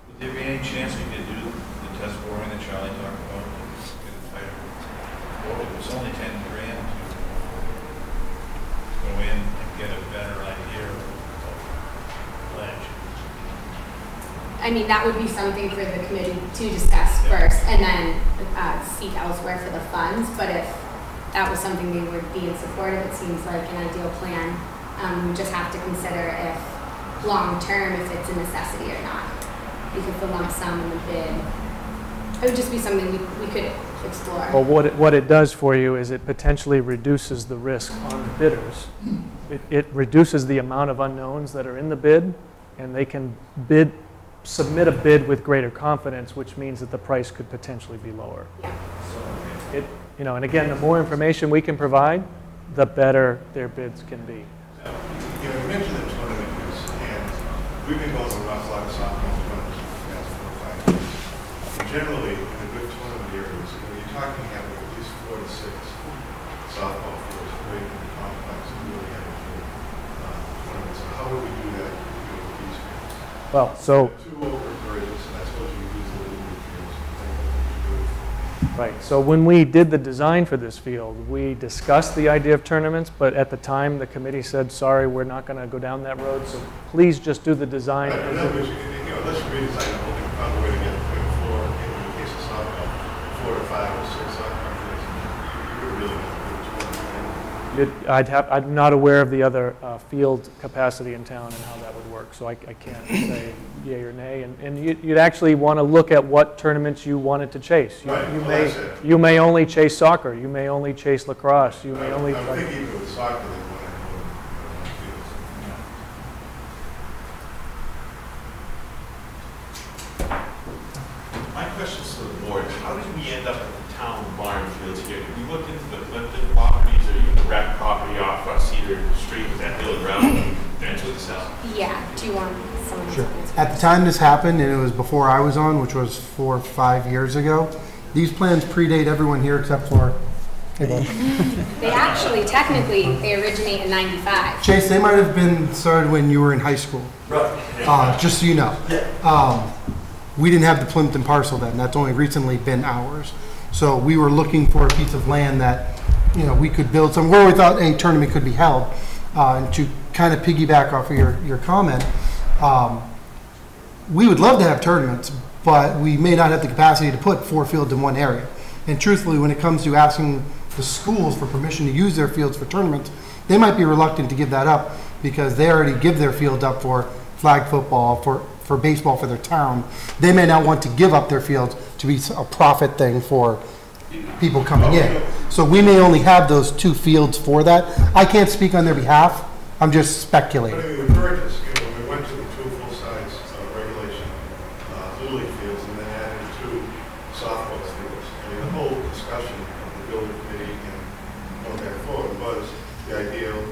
S10: Would there be any chance we could do the test boring that Charlie talked about? It? Was only ten grand to go in and get a better idea of ledge.
S1: I mean, that would be something for the committee to discuss first and then uh, seek elsewhere for the funds. But if that was something they would be in support of. It seems like an ideal plan. Um, we just have to consider if long-term, if it's a necessity or not. Because the lump sum and the bid, it would just be something we, we could explore.
S2: Well, what it, what it does for you is it potentially reduces the risk on the bidders. It, it reduces the amount of unknowns that are in the bid, and they can bid, submit a bid with greater confidence, which means that the price could potentially be lower.
S1: Yeah.
S2: It, you know, and again, the more information we can provide, the better their bids can be.
S7: You know, you mentioned the tournament use, and we've been going to an awful lot of softball tournaments for the past four or five years. And Generally, in the good tournament areas, you know, you're talking having at least four to six softball fields away from the complex and really having good uh, tournaments. So how would we do that with these fields?
S2: Well, so,
S7: Two over bridges, and I suppose you use the little fields. I think what we should do.
S2: right, so when we did the design for this field, we discussed the idea of tournaments, but at the time, the committee said, sorry, we're not going to go down that road, so please just do the design.
S7: Right, but
S2: as
S7: no,
S2: it-
S7: but you, you know, let's redesign the whole thing, found a way to get you know, four, in the case of softball, four to five or six softball fields. You could really get a good tournament.
S2: It- I'd have, I'm not aware of the other uh, field capacity in town and how that would work, so I I can't say yay or nay. And- And you- you'd actually want to look at what tournaments you wanted to chase. You-
S7: Right,
S2: You
S7: well,
S2: may, you may only chase soccer, you may only chase lacrosse, you may only,
S7: I would think even with soccer, they want to have fields.
S12: My question's to the board, how did we end up at the town barn fields here? Did we look into the Plimpton properties or even the rec property off uh, Cedar Street with that hill around and eventually sell?
S1: Yeah, do you want someone to
S9: Sure.
S1: answer?
S9: At the time this happened, and it was before I was on, which was four, or five years ago, these plans predate everyone here except for, hey. <laughs>
S1: They actually, technically, they originate in ninety-five.
S9: Chase, they might have been started when you were in high school,
S12: Right.
S9: uh, just so you know. Um, we didn't have the Plimpton parcel then, that's only recently been ours. So we were looking for a piece of land that, you know, we could build some, where we thought a tournament could be held. Uh, and to kind of piggyback off of your, your comment, um, we would love to have tournaments, but we may not have the capacity to put four fields in one area. And truthfully, when it comes to asking the schools for permission to use their fields for tournaments, they might be reluctant to give that up because they already give their field up for flag football, for, for baseball for their town. They may not want to give up their fields to be a profit thing for people coming in. So we may only have those two fields for that. I can't speak on their behalf. I'm just speculating.
S7: But I mean, with Burgess, you know, we went to the two full-size uh, regulation uh, Little League fields and then added two softball fields. I mean, the whole discussion of the building committee and going back forward was the idea of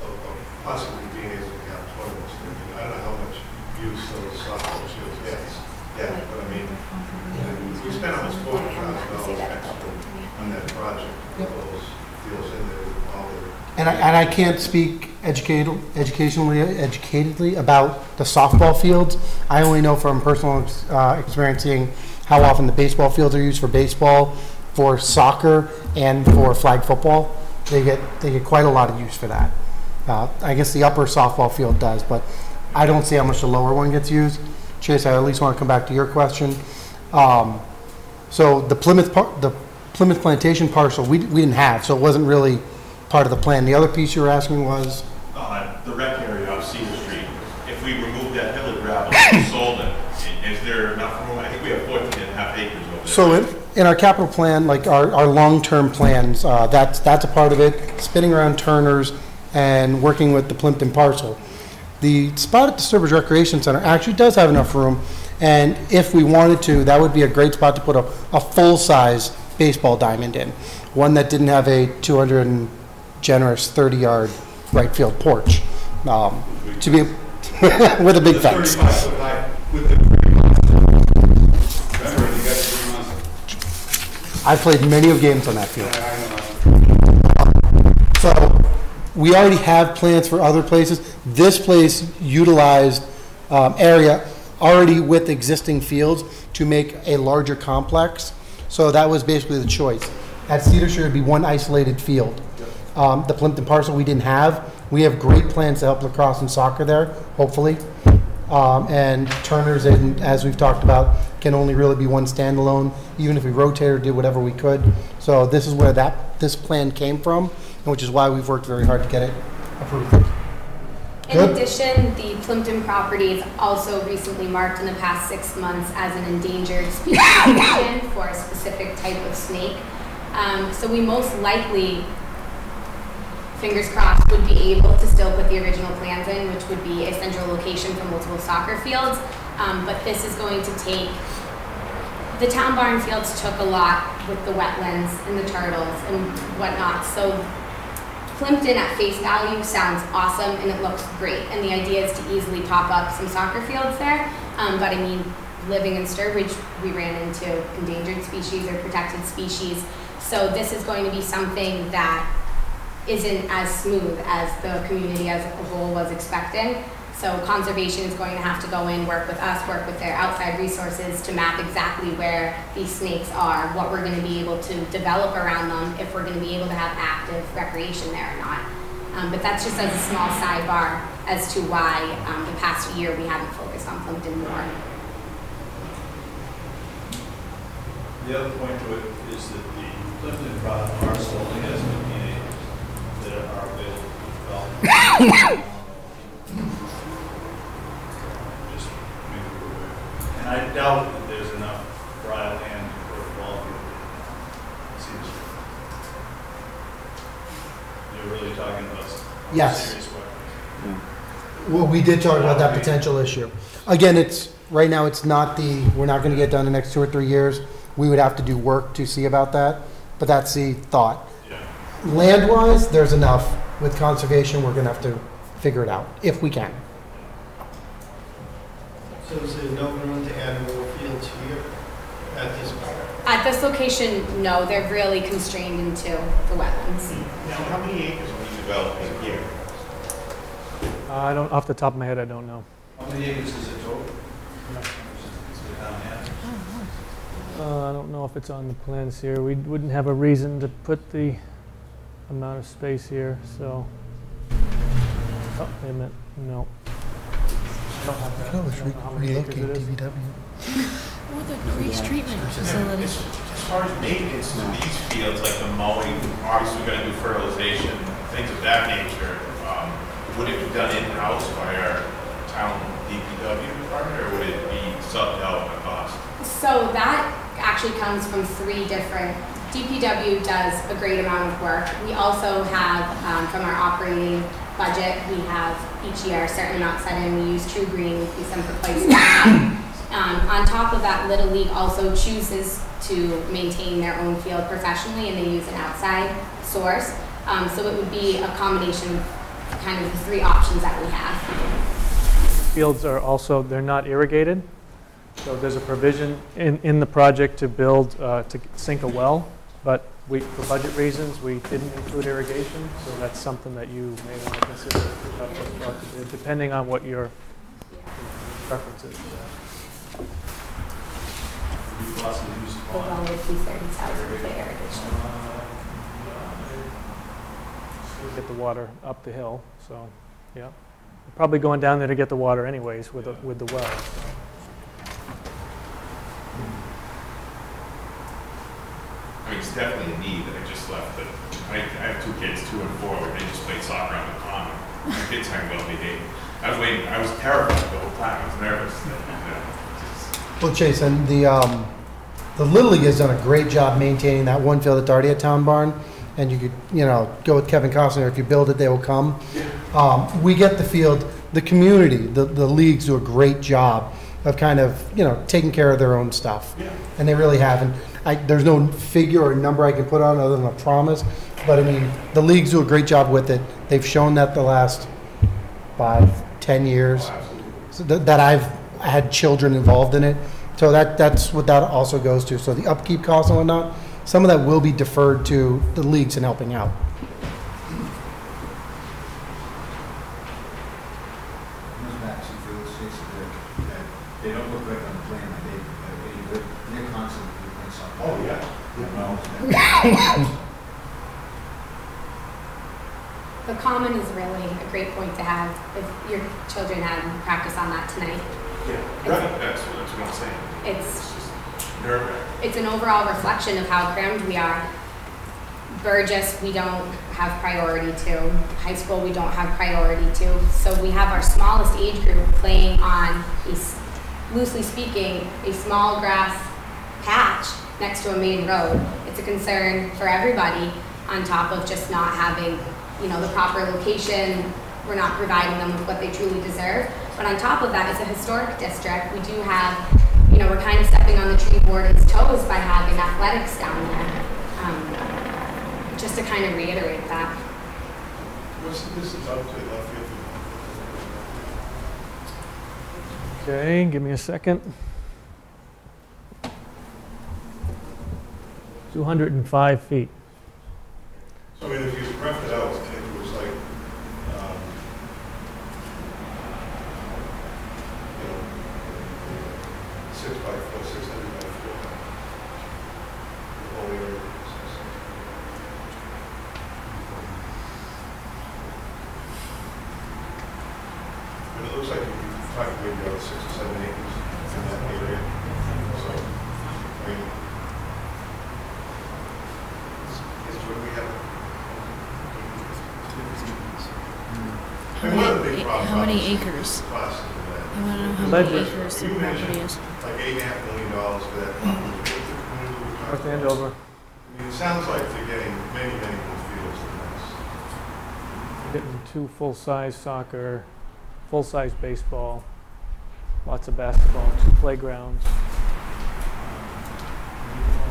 S7: of possibly being able to have tournaments. I mean, I don't know how much use those softball fields get, yeah, but I mean, we spent almost four hundred thousand dollars extra on that project, with those fields in there, with all the
S9: And I, and I can't speak educated, educationally, educatedly about the softball fields. I only know from personal uh, experience how often the baseball fields are used for baseball, for soccer, and for flag football. They get, they get quite a lot of use for that. Uh, I guess the upper softball field does, but I don't see how much the lower one gets used. Chase, I at least want to come back to your question. Um, so the Plymouth, the Plymouth Plantation parcel, we, we didn't have, so it wasn't really part of the plan. The other piece you were asking was,
S12: Uh, the rec area off Cedar Street, if we remove that hill of gravel and sold it, is there enough room? I think we have 14 and a half acres over there.
S9: so in, in our capital plan, like our, our long-term plans, uh, that's, that's a part of it, spinning around Turner's and working with the Plimpton parcel. The spot at the Sturbridge Recreation Center actually does have enough room, and if we wanted to, that would be a great spot to put a, a full-size baseball diamond in. One that didn't have a 200 generous 30-yard right field porch, um, to be, <laughs> with a big fence.
S7: 35 foot high with the green monster. Remember, you got the green monster?
S9: I've played many of games on that field. So we already have plans for other places. This place utilized um, area already with existing fields to make a larger complex. So that was basically the choice. At Cedar Shore, it'd be one isolated field. Um, The Plimpton parcel we didn't have. We have great plans to help lacrosse and soccer there, hopefully. Um, and Turner's, in, as we've talked about, can only really be one standalone, even if we rotated or did whatever we could. So this is where that, this plan came from, and which is why we've worked very hard to get it approved.
S1: In
S9: Good.
S1: addition, the Plimpton property is also recently marked in the past six months as an endangered species <coughs> for a specific type of snake. Um, so we most likely, fingers crossed, would be able to still put the original plans in, which would be a central location for multiple soccer fields. Um, but this is going to take, the town barn fields took a lot with the wetlands and the turtles and whatnot. So Plimpton at face value sounds awesome and it looks great. And the idea is to easily pop up some soccer fields there. Um, but I mean, living in Sturbridge, we ran into endangered species or protected species. So this is going to be something that isn't as smooth as the community as a whole was expecting. So conservation is going to have to go in, work with us, work with their outside resources to map exactly where these snakes are, what we're gonna be able to develop around them, if we're gonna be able to have active recreation there or not. Um, but that's just as a small sidebar as to why, um, the past year we haven't focused on Plimpton more.
S10: The other point to it is that the Clifton product parcel has fifteen acres that are available for development. Just make you aware. And I doubt that there's enough dry land to put a ball field. in. Seems- You're really talking about s-
S9: Yes.
S10: serious wetlands.
S9: Well, we did talk about that potential issue. Again, it's, right now, it's not the, we're not gonna get done in the next two or three years. We would have to do work to see about that, but that's the thought.
S10: Yeah.
S9: Land-wise, there's enough. With conservation, we're gonna have to figure it out, if we can.
S8: So is there no room to add more fields here at this point?
S1: At this location, no, they're really constrained into the wetlands.
S12: Now, how many acres are we developing here?
S2: Uh, I don't, off the top of my head, I don't know.
S10: How many acres is it total? Is it down there?
S2: Uh, I don't know if it's on the plans here. We wouldn't have a reason to put the amount of space here, so. Oh, wait a minute, no. I don't have that. I don't know how many acres it is.
S3: Or the waste treatment facility.
S12: As as far as maintenance to these fields, like the mowing, obviously we're gonna do fertilization, things of that nature, um, would it be done in-house by our town DPW department, or would it be subbed out at cost?
S1: So that actually comes from three different, DPW does a great amount of work. We also have, um, from our operating budget, we have each year certain amount set in, we use TruGreen, we them for time. Um, on top of that, Little League also chooses to maintain their own field professionally and they use an outside source. Um, so it would be a combination of kind of the three options that we have.
S2: Fields are also, they're not irrigated, so there's a provision in, in the project to build, uh, to sink a well, but we, for budget reasons, we didn't include irrigation, so that's something that you may want to consider, depending on what your preference is.
S10: We possibly use the
S1: The
S10: pond.
S1: well would be thirty thousand for irrigation.
S2: Get the water up the hill, so, yeah. Probably going down there to get the water anyways with, the- with the well.
S12: I mean, it's definitely a need, that I just left But I, I have two kids, two and four, and they just played soccer on the common. My kids aren't well behaved. I was waiting, I was terrified the whole time, I was nervous. <laughs> you know,
S9: Well, Chase, and the, um, the Little League has done a great job maintaining that one field that's already at Town Barn. And you could, you know, go with Kevin Costner, if you build it, they will come. Um, we get the field, the community, the, the leagues do a great job of kind of, you know, taking care of their own stuff.
S12: Yeah.
S9: And they really haven't. I, there's no figure or number I can put on other than a promise. But I mean, the leagues do a great job with it. They've shown that the last five, ten years so that, that I've had children involved in it. So that, that's what that also goes to. So the upkeep costs and whatnot, some of that will be deferred to the leagues in helping out.
S5: Those maps and fields, it's, they're- that- they don't look right on the plan, like they, they, they're- they're constantly doing something.
S12: Oh, yeah.
S5: You know,
S1: The common is really a great point to have if your children had practice on that tonight.
S12: Yeah. Right, that's, what- that's what I'm saying.
S1: It's
S12: nerve wracking.
S1: it's an overall reflection of how crammed we are. Burgess, we don't have priority to. High school, we don't have priority to. So we have our smallest age group playing on, a loosely speaking, a small grass patch next to a main road. It's a concern for everybody on top of just not having, you know, the proper location. We're not providing them with what they truly deserve. But on top of that, it's a historic district. We do have, you know, we're kind of stepping on the tree warden's toes by having athletics down there. Um, just to kind of reiterate that.
S7: What's the distance out to left field?
S2: Okay, give me a second. 205 feet.
S7: So I mean, if you roughed it out, and it was like, um, you know, six by four, six hundred by four. The whole area. is- And it looks like you're talking maybe about six or seven acres in that area. So, I mean, is what we have. And one of the big problems.
S3: How many
S7: obviously, is
S3: acres?
S7: the cost of that.
S3: I want to know how
S2: Ledger.
S3: many acres the
S7: You
S3: property
S7: mentioned
S3: is.
S7: like eight and a half million dollars for that property. What's the community we're
S2: North
S7: talking about?
S2: Andover.
S7: I mean, it sounds like they're getting many, many more fields than this.
S2: Getting two full-size soccer, full-size baseball, lots of basketball, playgrounds.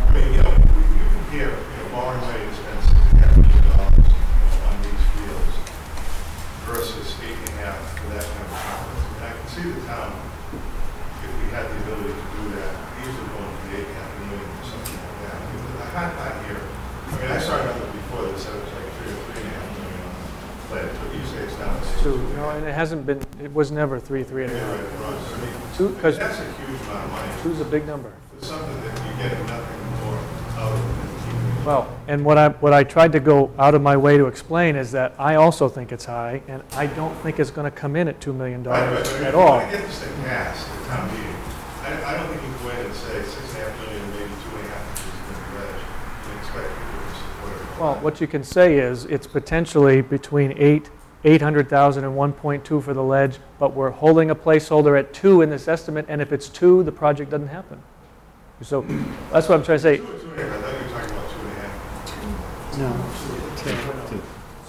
S7: I mean, you know, you can hear, you know, Warren Way to spend six and a half million dollars on these fields versus eight and a half for that kind of complex. And I can see the town, if we had the ability to do that, easily going for the eight and a half million or something like that. But The hard part here, I mean, I saw a number before that said it was like three or three and a half million on the pledge, but you say it's to.
S2: Two, no, and it hasn't been, it was never three, three and
S7: right, right. I mean,
S2: Two, because
S7: That's a huge amount of money.
S2: two's a big number.
S7: For something that you're getting nothing more out of.
S2: Well, and what I, what I tried to go out of my way to explain is that I also think it's high, and I don't think it's going to come in at $2 million
S7: Right, right,
S2: at all.
S7: get this thing passed at town meeting, I, I don't think you can go in and say six and a half million, maybe two and a half inches in the ledge, and expect people to support it.
S2: Well, what you can say is, it's potentially between eight, 800,000 and 1.2 for the ledge, but we're holding a placeholder at two in this estimate, and if it's two, the project doesn't happen. So that's what I'm trying to say.
S7: Two, two and a half, I thought you were talking about two and a half.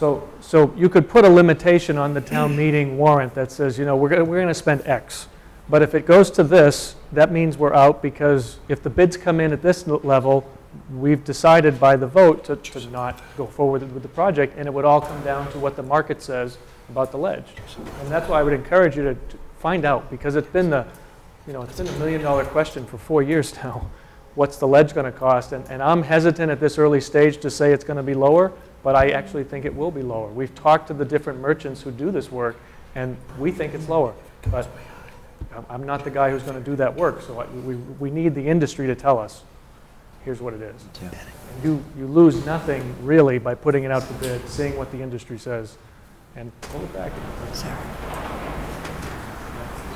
S2: So, so you could put a limitation on the town meeting warrant that says, you know, we're going, we're going to spend X. But if it goes to this, that means we're out because if the bids come in at this level, we've decided by the vote to, to not go forward with the project, and it would all come down to what the market says about the ledge. And that's why I would encourage you to to find out, because it's been the, you know, it's been a million dollar question for four years <laughs> now. What's the ledge going to cost? And, and I'm hesitant at this early stage to say it's going to be lower, but I actually think it will be lower. We've talked to the different merchants who do this work, and we think it's lower. But I'm- I'm not the guy who's going to do that work, so I- we, we need the industry to tell us, here's what it is. And You, you lose nothing really by putting it out to bid, seeing what the industry says, and pull it back.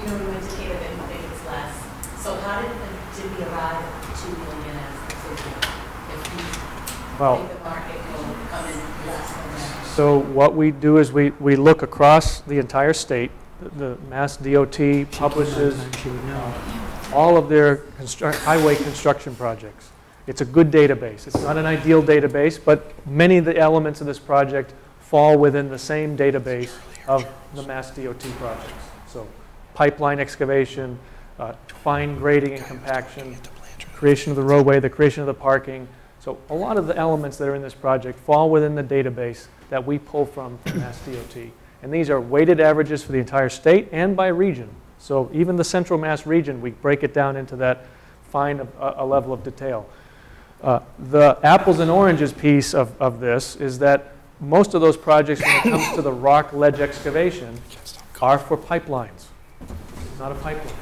S3: You know, you indicated that you think it's less. So how did, the- did we arrive at two million as the figure? If you
S2: Well,
S3: think the market will come in less than that?
S2: So what we do is we, we look across the entire state. The Mass DOT publishes all of their constru- highway construction projects. It's a good database. It's not an ideal database, but many of the elements of this project fall within the same database of the Mass DOT projects. So pipeline excavation, uh, fine grading and compaction, creation of the roadway, the creation of the parking. So a lot of the elements that are in this project fall within the database that we pull from Mass DOT. And these are weighted averages for the entire state and by region. So even the central Mass region, we break it down into that fine a, a level of detail. Uh, The apples and oranges piece of, of this is that most of those projects, when it comes to the rock ledge excavation, are for pipelines. Not a pipeline.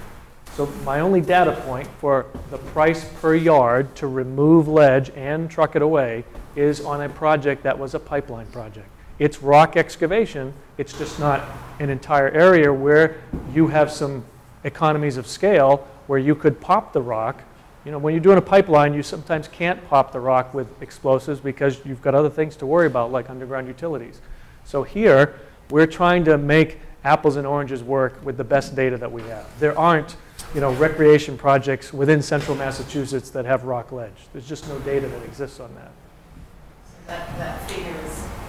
S2: So my only data point for the price per yard to remove ledge and truck it away is on a project that was a pipeline project. It's rock excavation, it's just not an entire area where you have some economies of scale where you could pop the rock. You know, when you're doing a pipeline, you sometimes can't pop the rock with explosives because you've got other things to worry about, like underground utilities. So here, we're trying to make apples and oranges work with the best data that we have. There aren't, you know, recreation projects within central Massachusetts that have rock ledge. There's just no data that exists on that.
S3: That, that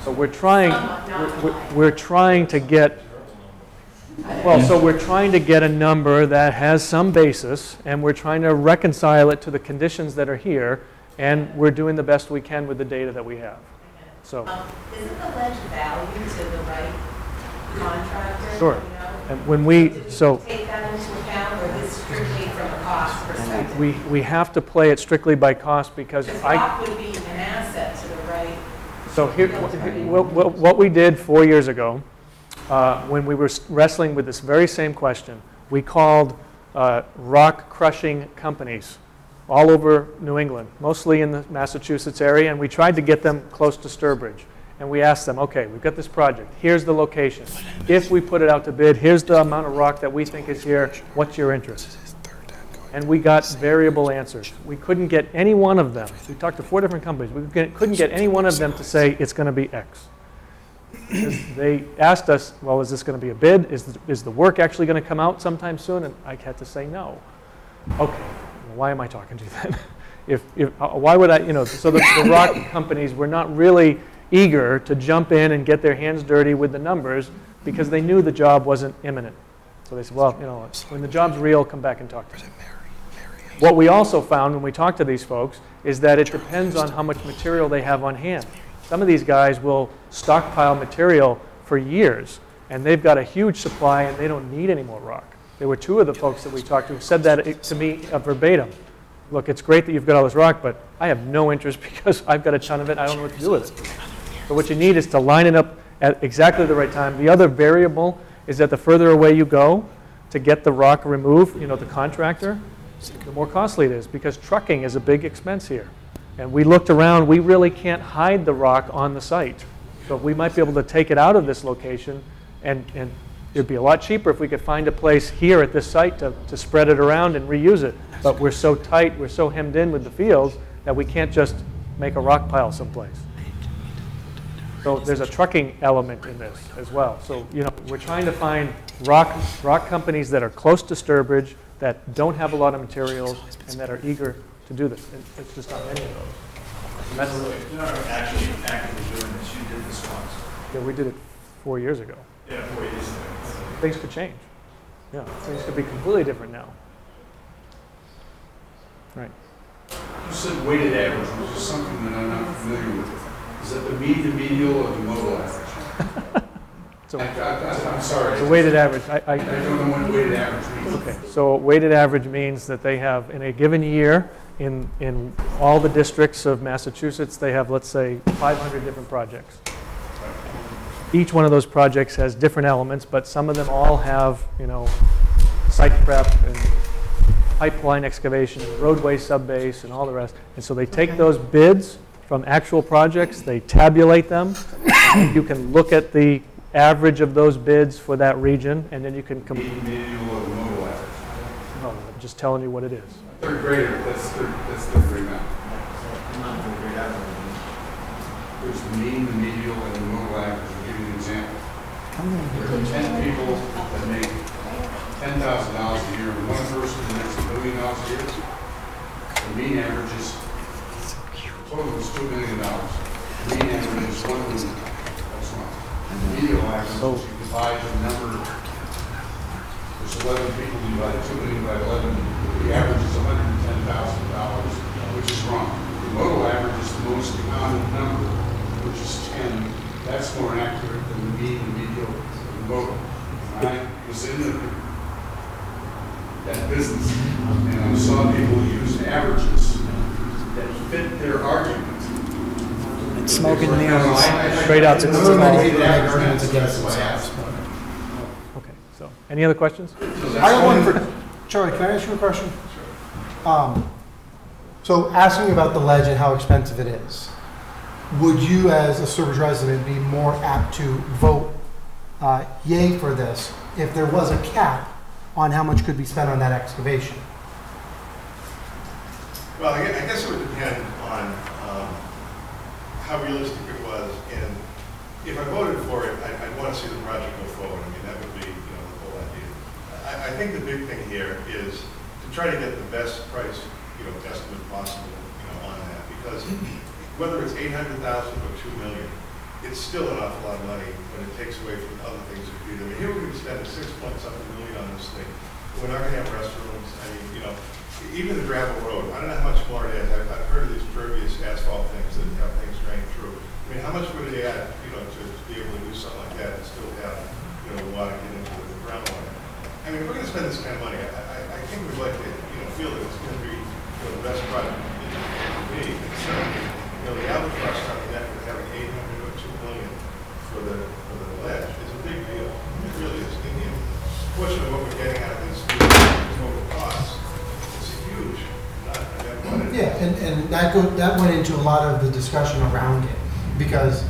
S2: So we're trying, we're- we're, we're trying to get, well, so we're trying to get a number that has some basis, and we're trying to reconcile it to the conditions that are here, and we're doing the best we can with the data that we have. So,
S3: Um, Isn't the ledge value to the right contractor?
S2: Sure.
S3: you know?
S2: and when we,
S3: Did you
S2: so
S3: take that into account, or is this strictly from a cost perspective?
S2: we, we have to play it strictly by cost because
S3: Because
S2: I,
S3: rock would be an asset to the right.
S2: So here, what, what, what we did four years ago, uh, when we were wrestling with this very same question, we called uh, rock crushing companies all over New England, mostly in the Massachusetts area, and we tried to get them close to Sturbridge. And we asked them, okay, we've got this project, here's the location. If we put it out to bid, here's the amount of rock that we think is here, what's your interest? And we got variable answers. We couldn't get any one of them. We talked to four different companies. We couldn't get any one of them to say it's going to be X. They asked us, well, is this going to be a bid? Is, the- is the work actually going to come out sometime soon? And I had to say no. Okay, well, why am I talking to you then? <laughs> If, if, uh, why would I, you know, so the, the rock <coughs> companies were not really eager to jump in and get their hands dirty with the numbers because they knew the job wasn't imminent. So they said, well, you know, when the job's real, come back and talk to me. What we also found when we talked to these folks is that it depends on how much material they have on hand. Some of these guys will stockpile material for years, and they've got a huge supply and they don't need any more rock. There were two of the folks that we talked to who said that to me uh, verbatim. Look, it's great that you've got all this rock, but I have no interest <laughs> because I've got a ton of it. I don't know what to do with it. So what you need is to line it up at exactly the right time. The other variable is that the further away you go to get the rock removed, you know, the contractor, the more costly it is because trucking is a big expense here. And we looked around, we really can't hide the rock on the site. So we might be able to take it out of this location and, and it'd be a lot cheaper if we could find a place here at this site to, to spread it around and reuse it. But we're so tight, we're so hemmed in with the fields that we can't just make a rock pile someplace. So there's a trucking element in this as well. So, you know, we're trying to find rock, rock companies that are close to Sturbridge, that don't have a lot of materials, and that are eager to do this. And It's just not many of those. That's-
S10: You're not actually actively doing this, you did this once.
S2: Yeah, we did it four years ago.
S10: Yeah, four years ago.
S2: Things could change. Yeah, things could be completely different now. Right.
S4: You said weighted average, which is something that I'm not familiar with. Is that the mean, the medial, or the modal average? <laughs>
S2: So
S4: I, I'm sorry.
S2: a weighted average. I,
S4: I
S2: I,
S4: don't know what weighted average means.
S2: Okay, so weighted average means that they have, in a given year, in, in all the districts of Massachusetts, they have, let's say, 500 different projects. Each one of those projects has different elements, but some of them all have, you know, site prep and pipeline excavation, and roadway subbase, and all the rest. And so they take those bids from actual projects, they tabulate them, you can look at the average of those bids for that region, and then you can compare.
S4: Mean, medial, the modal average.
S2: No, I'm just telling you what it is.
S4: Third grader, that's third, that's third grade math. There's the mean, the medial, and the modal average. I'll give you an example. There are ten people that make ten thousand dollars a year, and one person that makes a million dollars a year. The mean average is, total is two million dollars. The mean average is one million. That's one. The medial average, is you divide the number, there's eleven people, you divide two million by eleven, the average is hundred and ten thousand dollars, which is wrong. The modal average is the most common number, which is ten. That's more accurate than the mean, the medial, and the modal. When I was in the, that business, and I saw people use averages that fit their argument.
S8: It's smoke and
S4: No, no,
S8: mirrors.
S4: I- I-
S2: Straight up,
S4: I-
S2: it's
S4: I-
S2: small.
S4: I- I-
S9: Make
S4: I-
S9: arguments against
S4: why I
S9: themselves.
S4: asked.
S2: Okay, so, any other questions?
S9: I got one for, Charlie, can I ask you a question? Um, So asking about the ledge and how expensive it is. would you, as a Sturbridge resident, be more apt to vote uh, yay for this if there was a cap on how much could be spent on that excavation?
S7: Well, I gue- I guess it would depend on um, how realistic it was, and if I voted for it, I- I'd want to see the project go forward. I mean, that would be, you know, the whole idea. I I think the big thing here is to try to get the best price, you know, estimate possible, you know, on that, because whether it's 800,000 or 2 million, it's still an awful lot of money when it takes away from other things that we do. I here we're going to spend six point something million on this thing. We're not going to have restrooms, I mean, you know, even the gravel road, I don't know how much more it is. I've, I've heard of these pervious asphalt things that have things drain through. I mean, how much would it add, you know, to, to be able to do something like that and still have, you know, water get into the groundwater? I mean, if we're going to spend this kind of money, I, I, I think we'd like to, you know, feel that it's going to be, you know, the best it can be. And certainly, you know, the albatross back with having eight hundred or two million for the, for the ledge is a big deal. It really is. And the portion of what we're getting out of this, total cost, it's huge. Not,
S9: Yeah, and, and that go, that went into a lot of the discussion around it, because,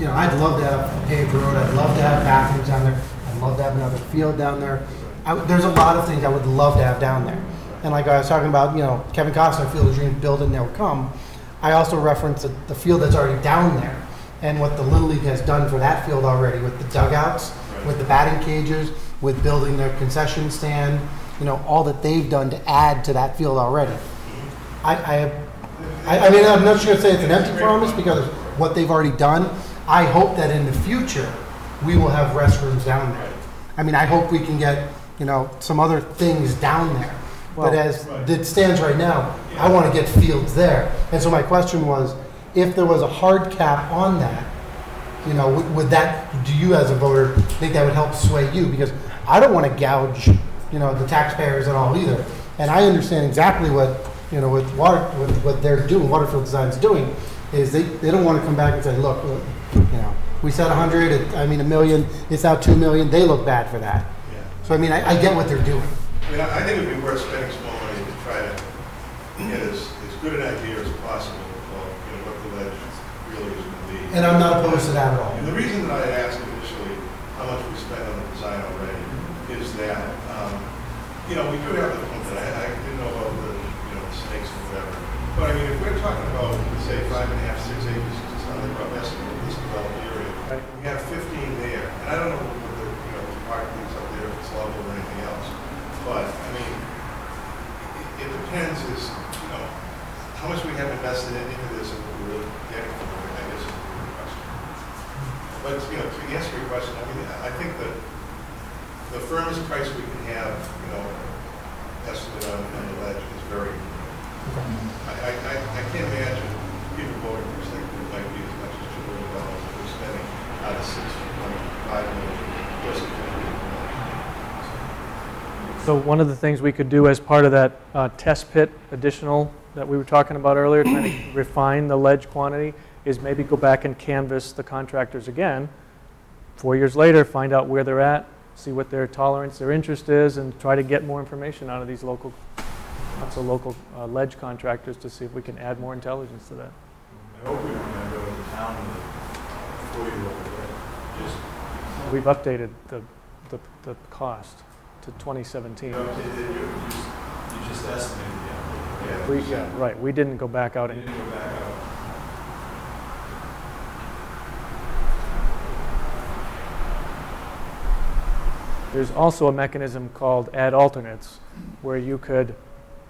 S9: you know, I'd love to have a paved road, I'd love to have bathrooms down there, I'd love to have another field down there. I, there's a lot of things I would love to have down there. And like I was talking about, you know, Kevin Costner, Field of Dreams, build and they'll come. I also referenced the, the field that's already down there, and what the Little League has done for that field already, with the dugouts, with the batting cages, with building their concession stand, you know, all that they've done to add to that field already. Mm-hmm. I, I, I, I mean, I'm not sure to say it's an empty promise because of what they've already done. I hope that in the future, we will have restrooms down there. I mean, I hope we can get, you know, some other things down there. But
S2: Well-
S9: as it stands right now, I want to get fields there. And so my question was, if there was a hard cap on that, you know, would, would that, do you as a voter think that would help sway you? Because I don't want to gouge, you know, the taxpayers and all either. And I understand exactly what, you know, what water, what, what they're doing, Waterfield Design's doing, is they, they don't want to come back and say, look, look, you know, we said a hundred, it- I mean, a million, it's now two million, they look bad for that. So I mean, I, I get what they're doing.
S7: I mean, I I think it'd be worth spending small money to try to get as, as good an idea as possible of, you know, what the ledge really is going to be.
S9: And I'm not opposed to that at all.
S7: And the reason that I asked initially how much we spent on the design already is that, um, you know, we do have the, and I, I didn't know about the, you know, the snakes and whatever. But I mean, if we're talking about, say, five and a half, six acres, it's not a rough estimate of this developed area.
S2: Right.
S7: We have fifteen there, and I don't know what the, you know, the parking is up there, if it's level or anything else. But, I mean, it, it depends is, you know, how much we have invested in- into this and what we're really getting from it, I guess is the real question. But, you know, to answer your question, I mean, I think that the firmest price we can have, you know, estimate on, on the ledge is very, I, I, I can't imagine people voting for this thing, it might be as much as two million dollars that we're spending out of six point five million, just to
S2: So one of the things we could do as part of that uh, test pit additional that we were talking about earlier, trying to <coughs> refine the ledge quantity, is maybe go back and canvas the contractors again. Four years later, find out where they're at, see what their tolerance, their interest is, and try to get more information out of these local, not so local uh, ledge contractors to see if we can add more intelligence to that.
S10: I hope we don't have to go to the town with a four-year-old, just,
S2: We've updated the, the, the cost to 2017.
S10: you know, it- it- you just, you just estimated the output.
S2: We, yeah, right, we didn't go back out and
S10: didn't go back out.
S2: There's also a mechanism called add alternates, where you could,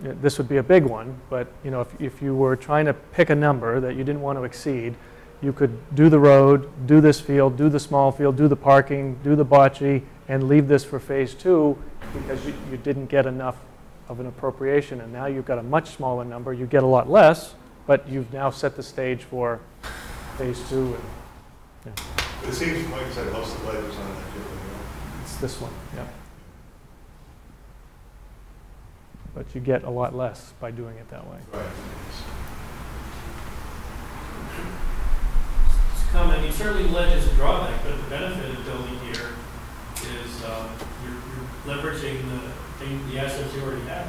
S2: you know, this would be a big one, but you know, if, if you were trying to pick a number that you didn't want to exceed, you could do the road, do this field, do the small field, do the parking, do the bocce, and leave this for phase two because you, you didn't get enough of an appropriation, and now you've got a much smaller number, you get a lot less, but you've now set the stage for phase two, and
S7: But it seems, like I said, most of the ledges on that field,
S2: it's this one, yeah. But you get a lot less by doing it that way.
S7: you know, right.
S6: Just comment, I mean, certainly ledge is a drawback, but the benefit of building here is, uh, you're you're leveraging the, thing- the assets you already have.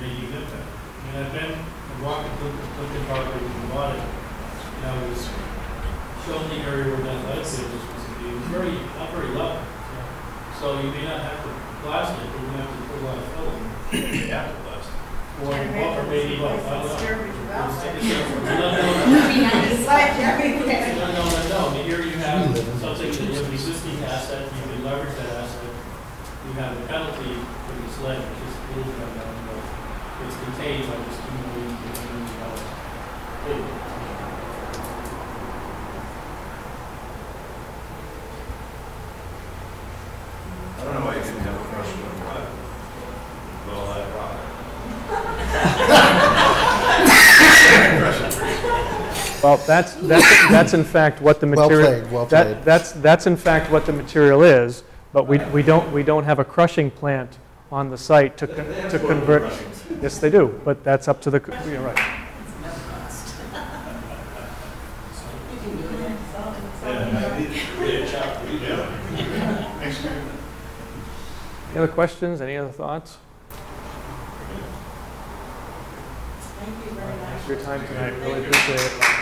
S6: You're making them better. I mean, I've been, I've walked the Plimpton Plimpton property and bought it. and I was shown the area where that athletic field was supposed to be, it was very, not very level. So you may not have to blast it, but you have to put a lot of fill in.
S10: Yeah, the last.
S6: Or, or maybe, what, I don't know.
S11: Jeremy Development.
S6: It's- it's- it's unknown.
S13: Be nice.
S11: Like Jeremy.
S6: It's unknown unknown. Here you have something that you have an existing asset, you can leverage that asset. You have a penalty for this ledge, which is a little bit unknown, but it's contained by this two million, two million dollars. Hey,
S10: I don't know why you didn't have a crush on what, with all that rock.
S2: Well, that's, that's, that's in fact what the
S1: Well
S2: material.
S1: played, well
S2: that-
S1: played.
S2: That's, that's in fact what the material is, but we, we don't, we don't have a crushing plant on the site to, con- to convert. Yes, they do, but that's up to the, co- you're right.
S7: Thanks, Mary.
S2: Any other questions, any other thoughts?
S11: Thank you very much.
S2: Thanks for your time tonight, really appreciate it.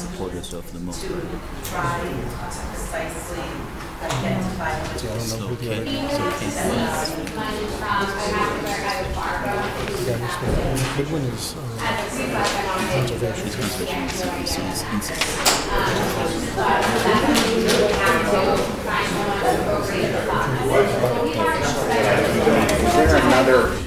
S3: supporters of the most
S1: Good one is
S13: Is there another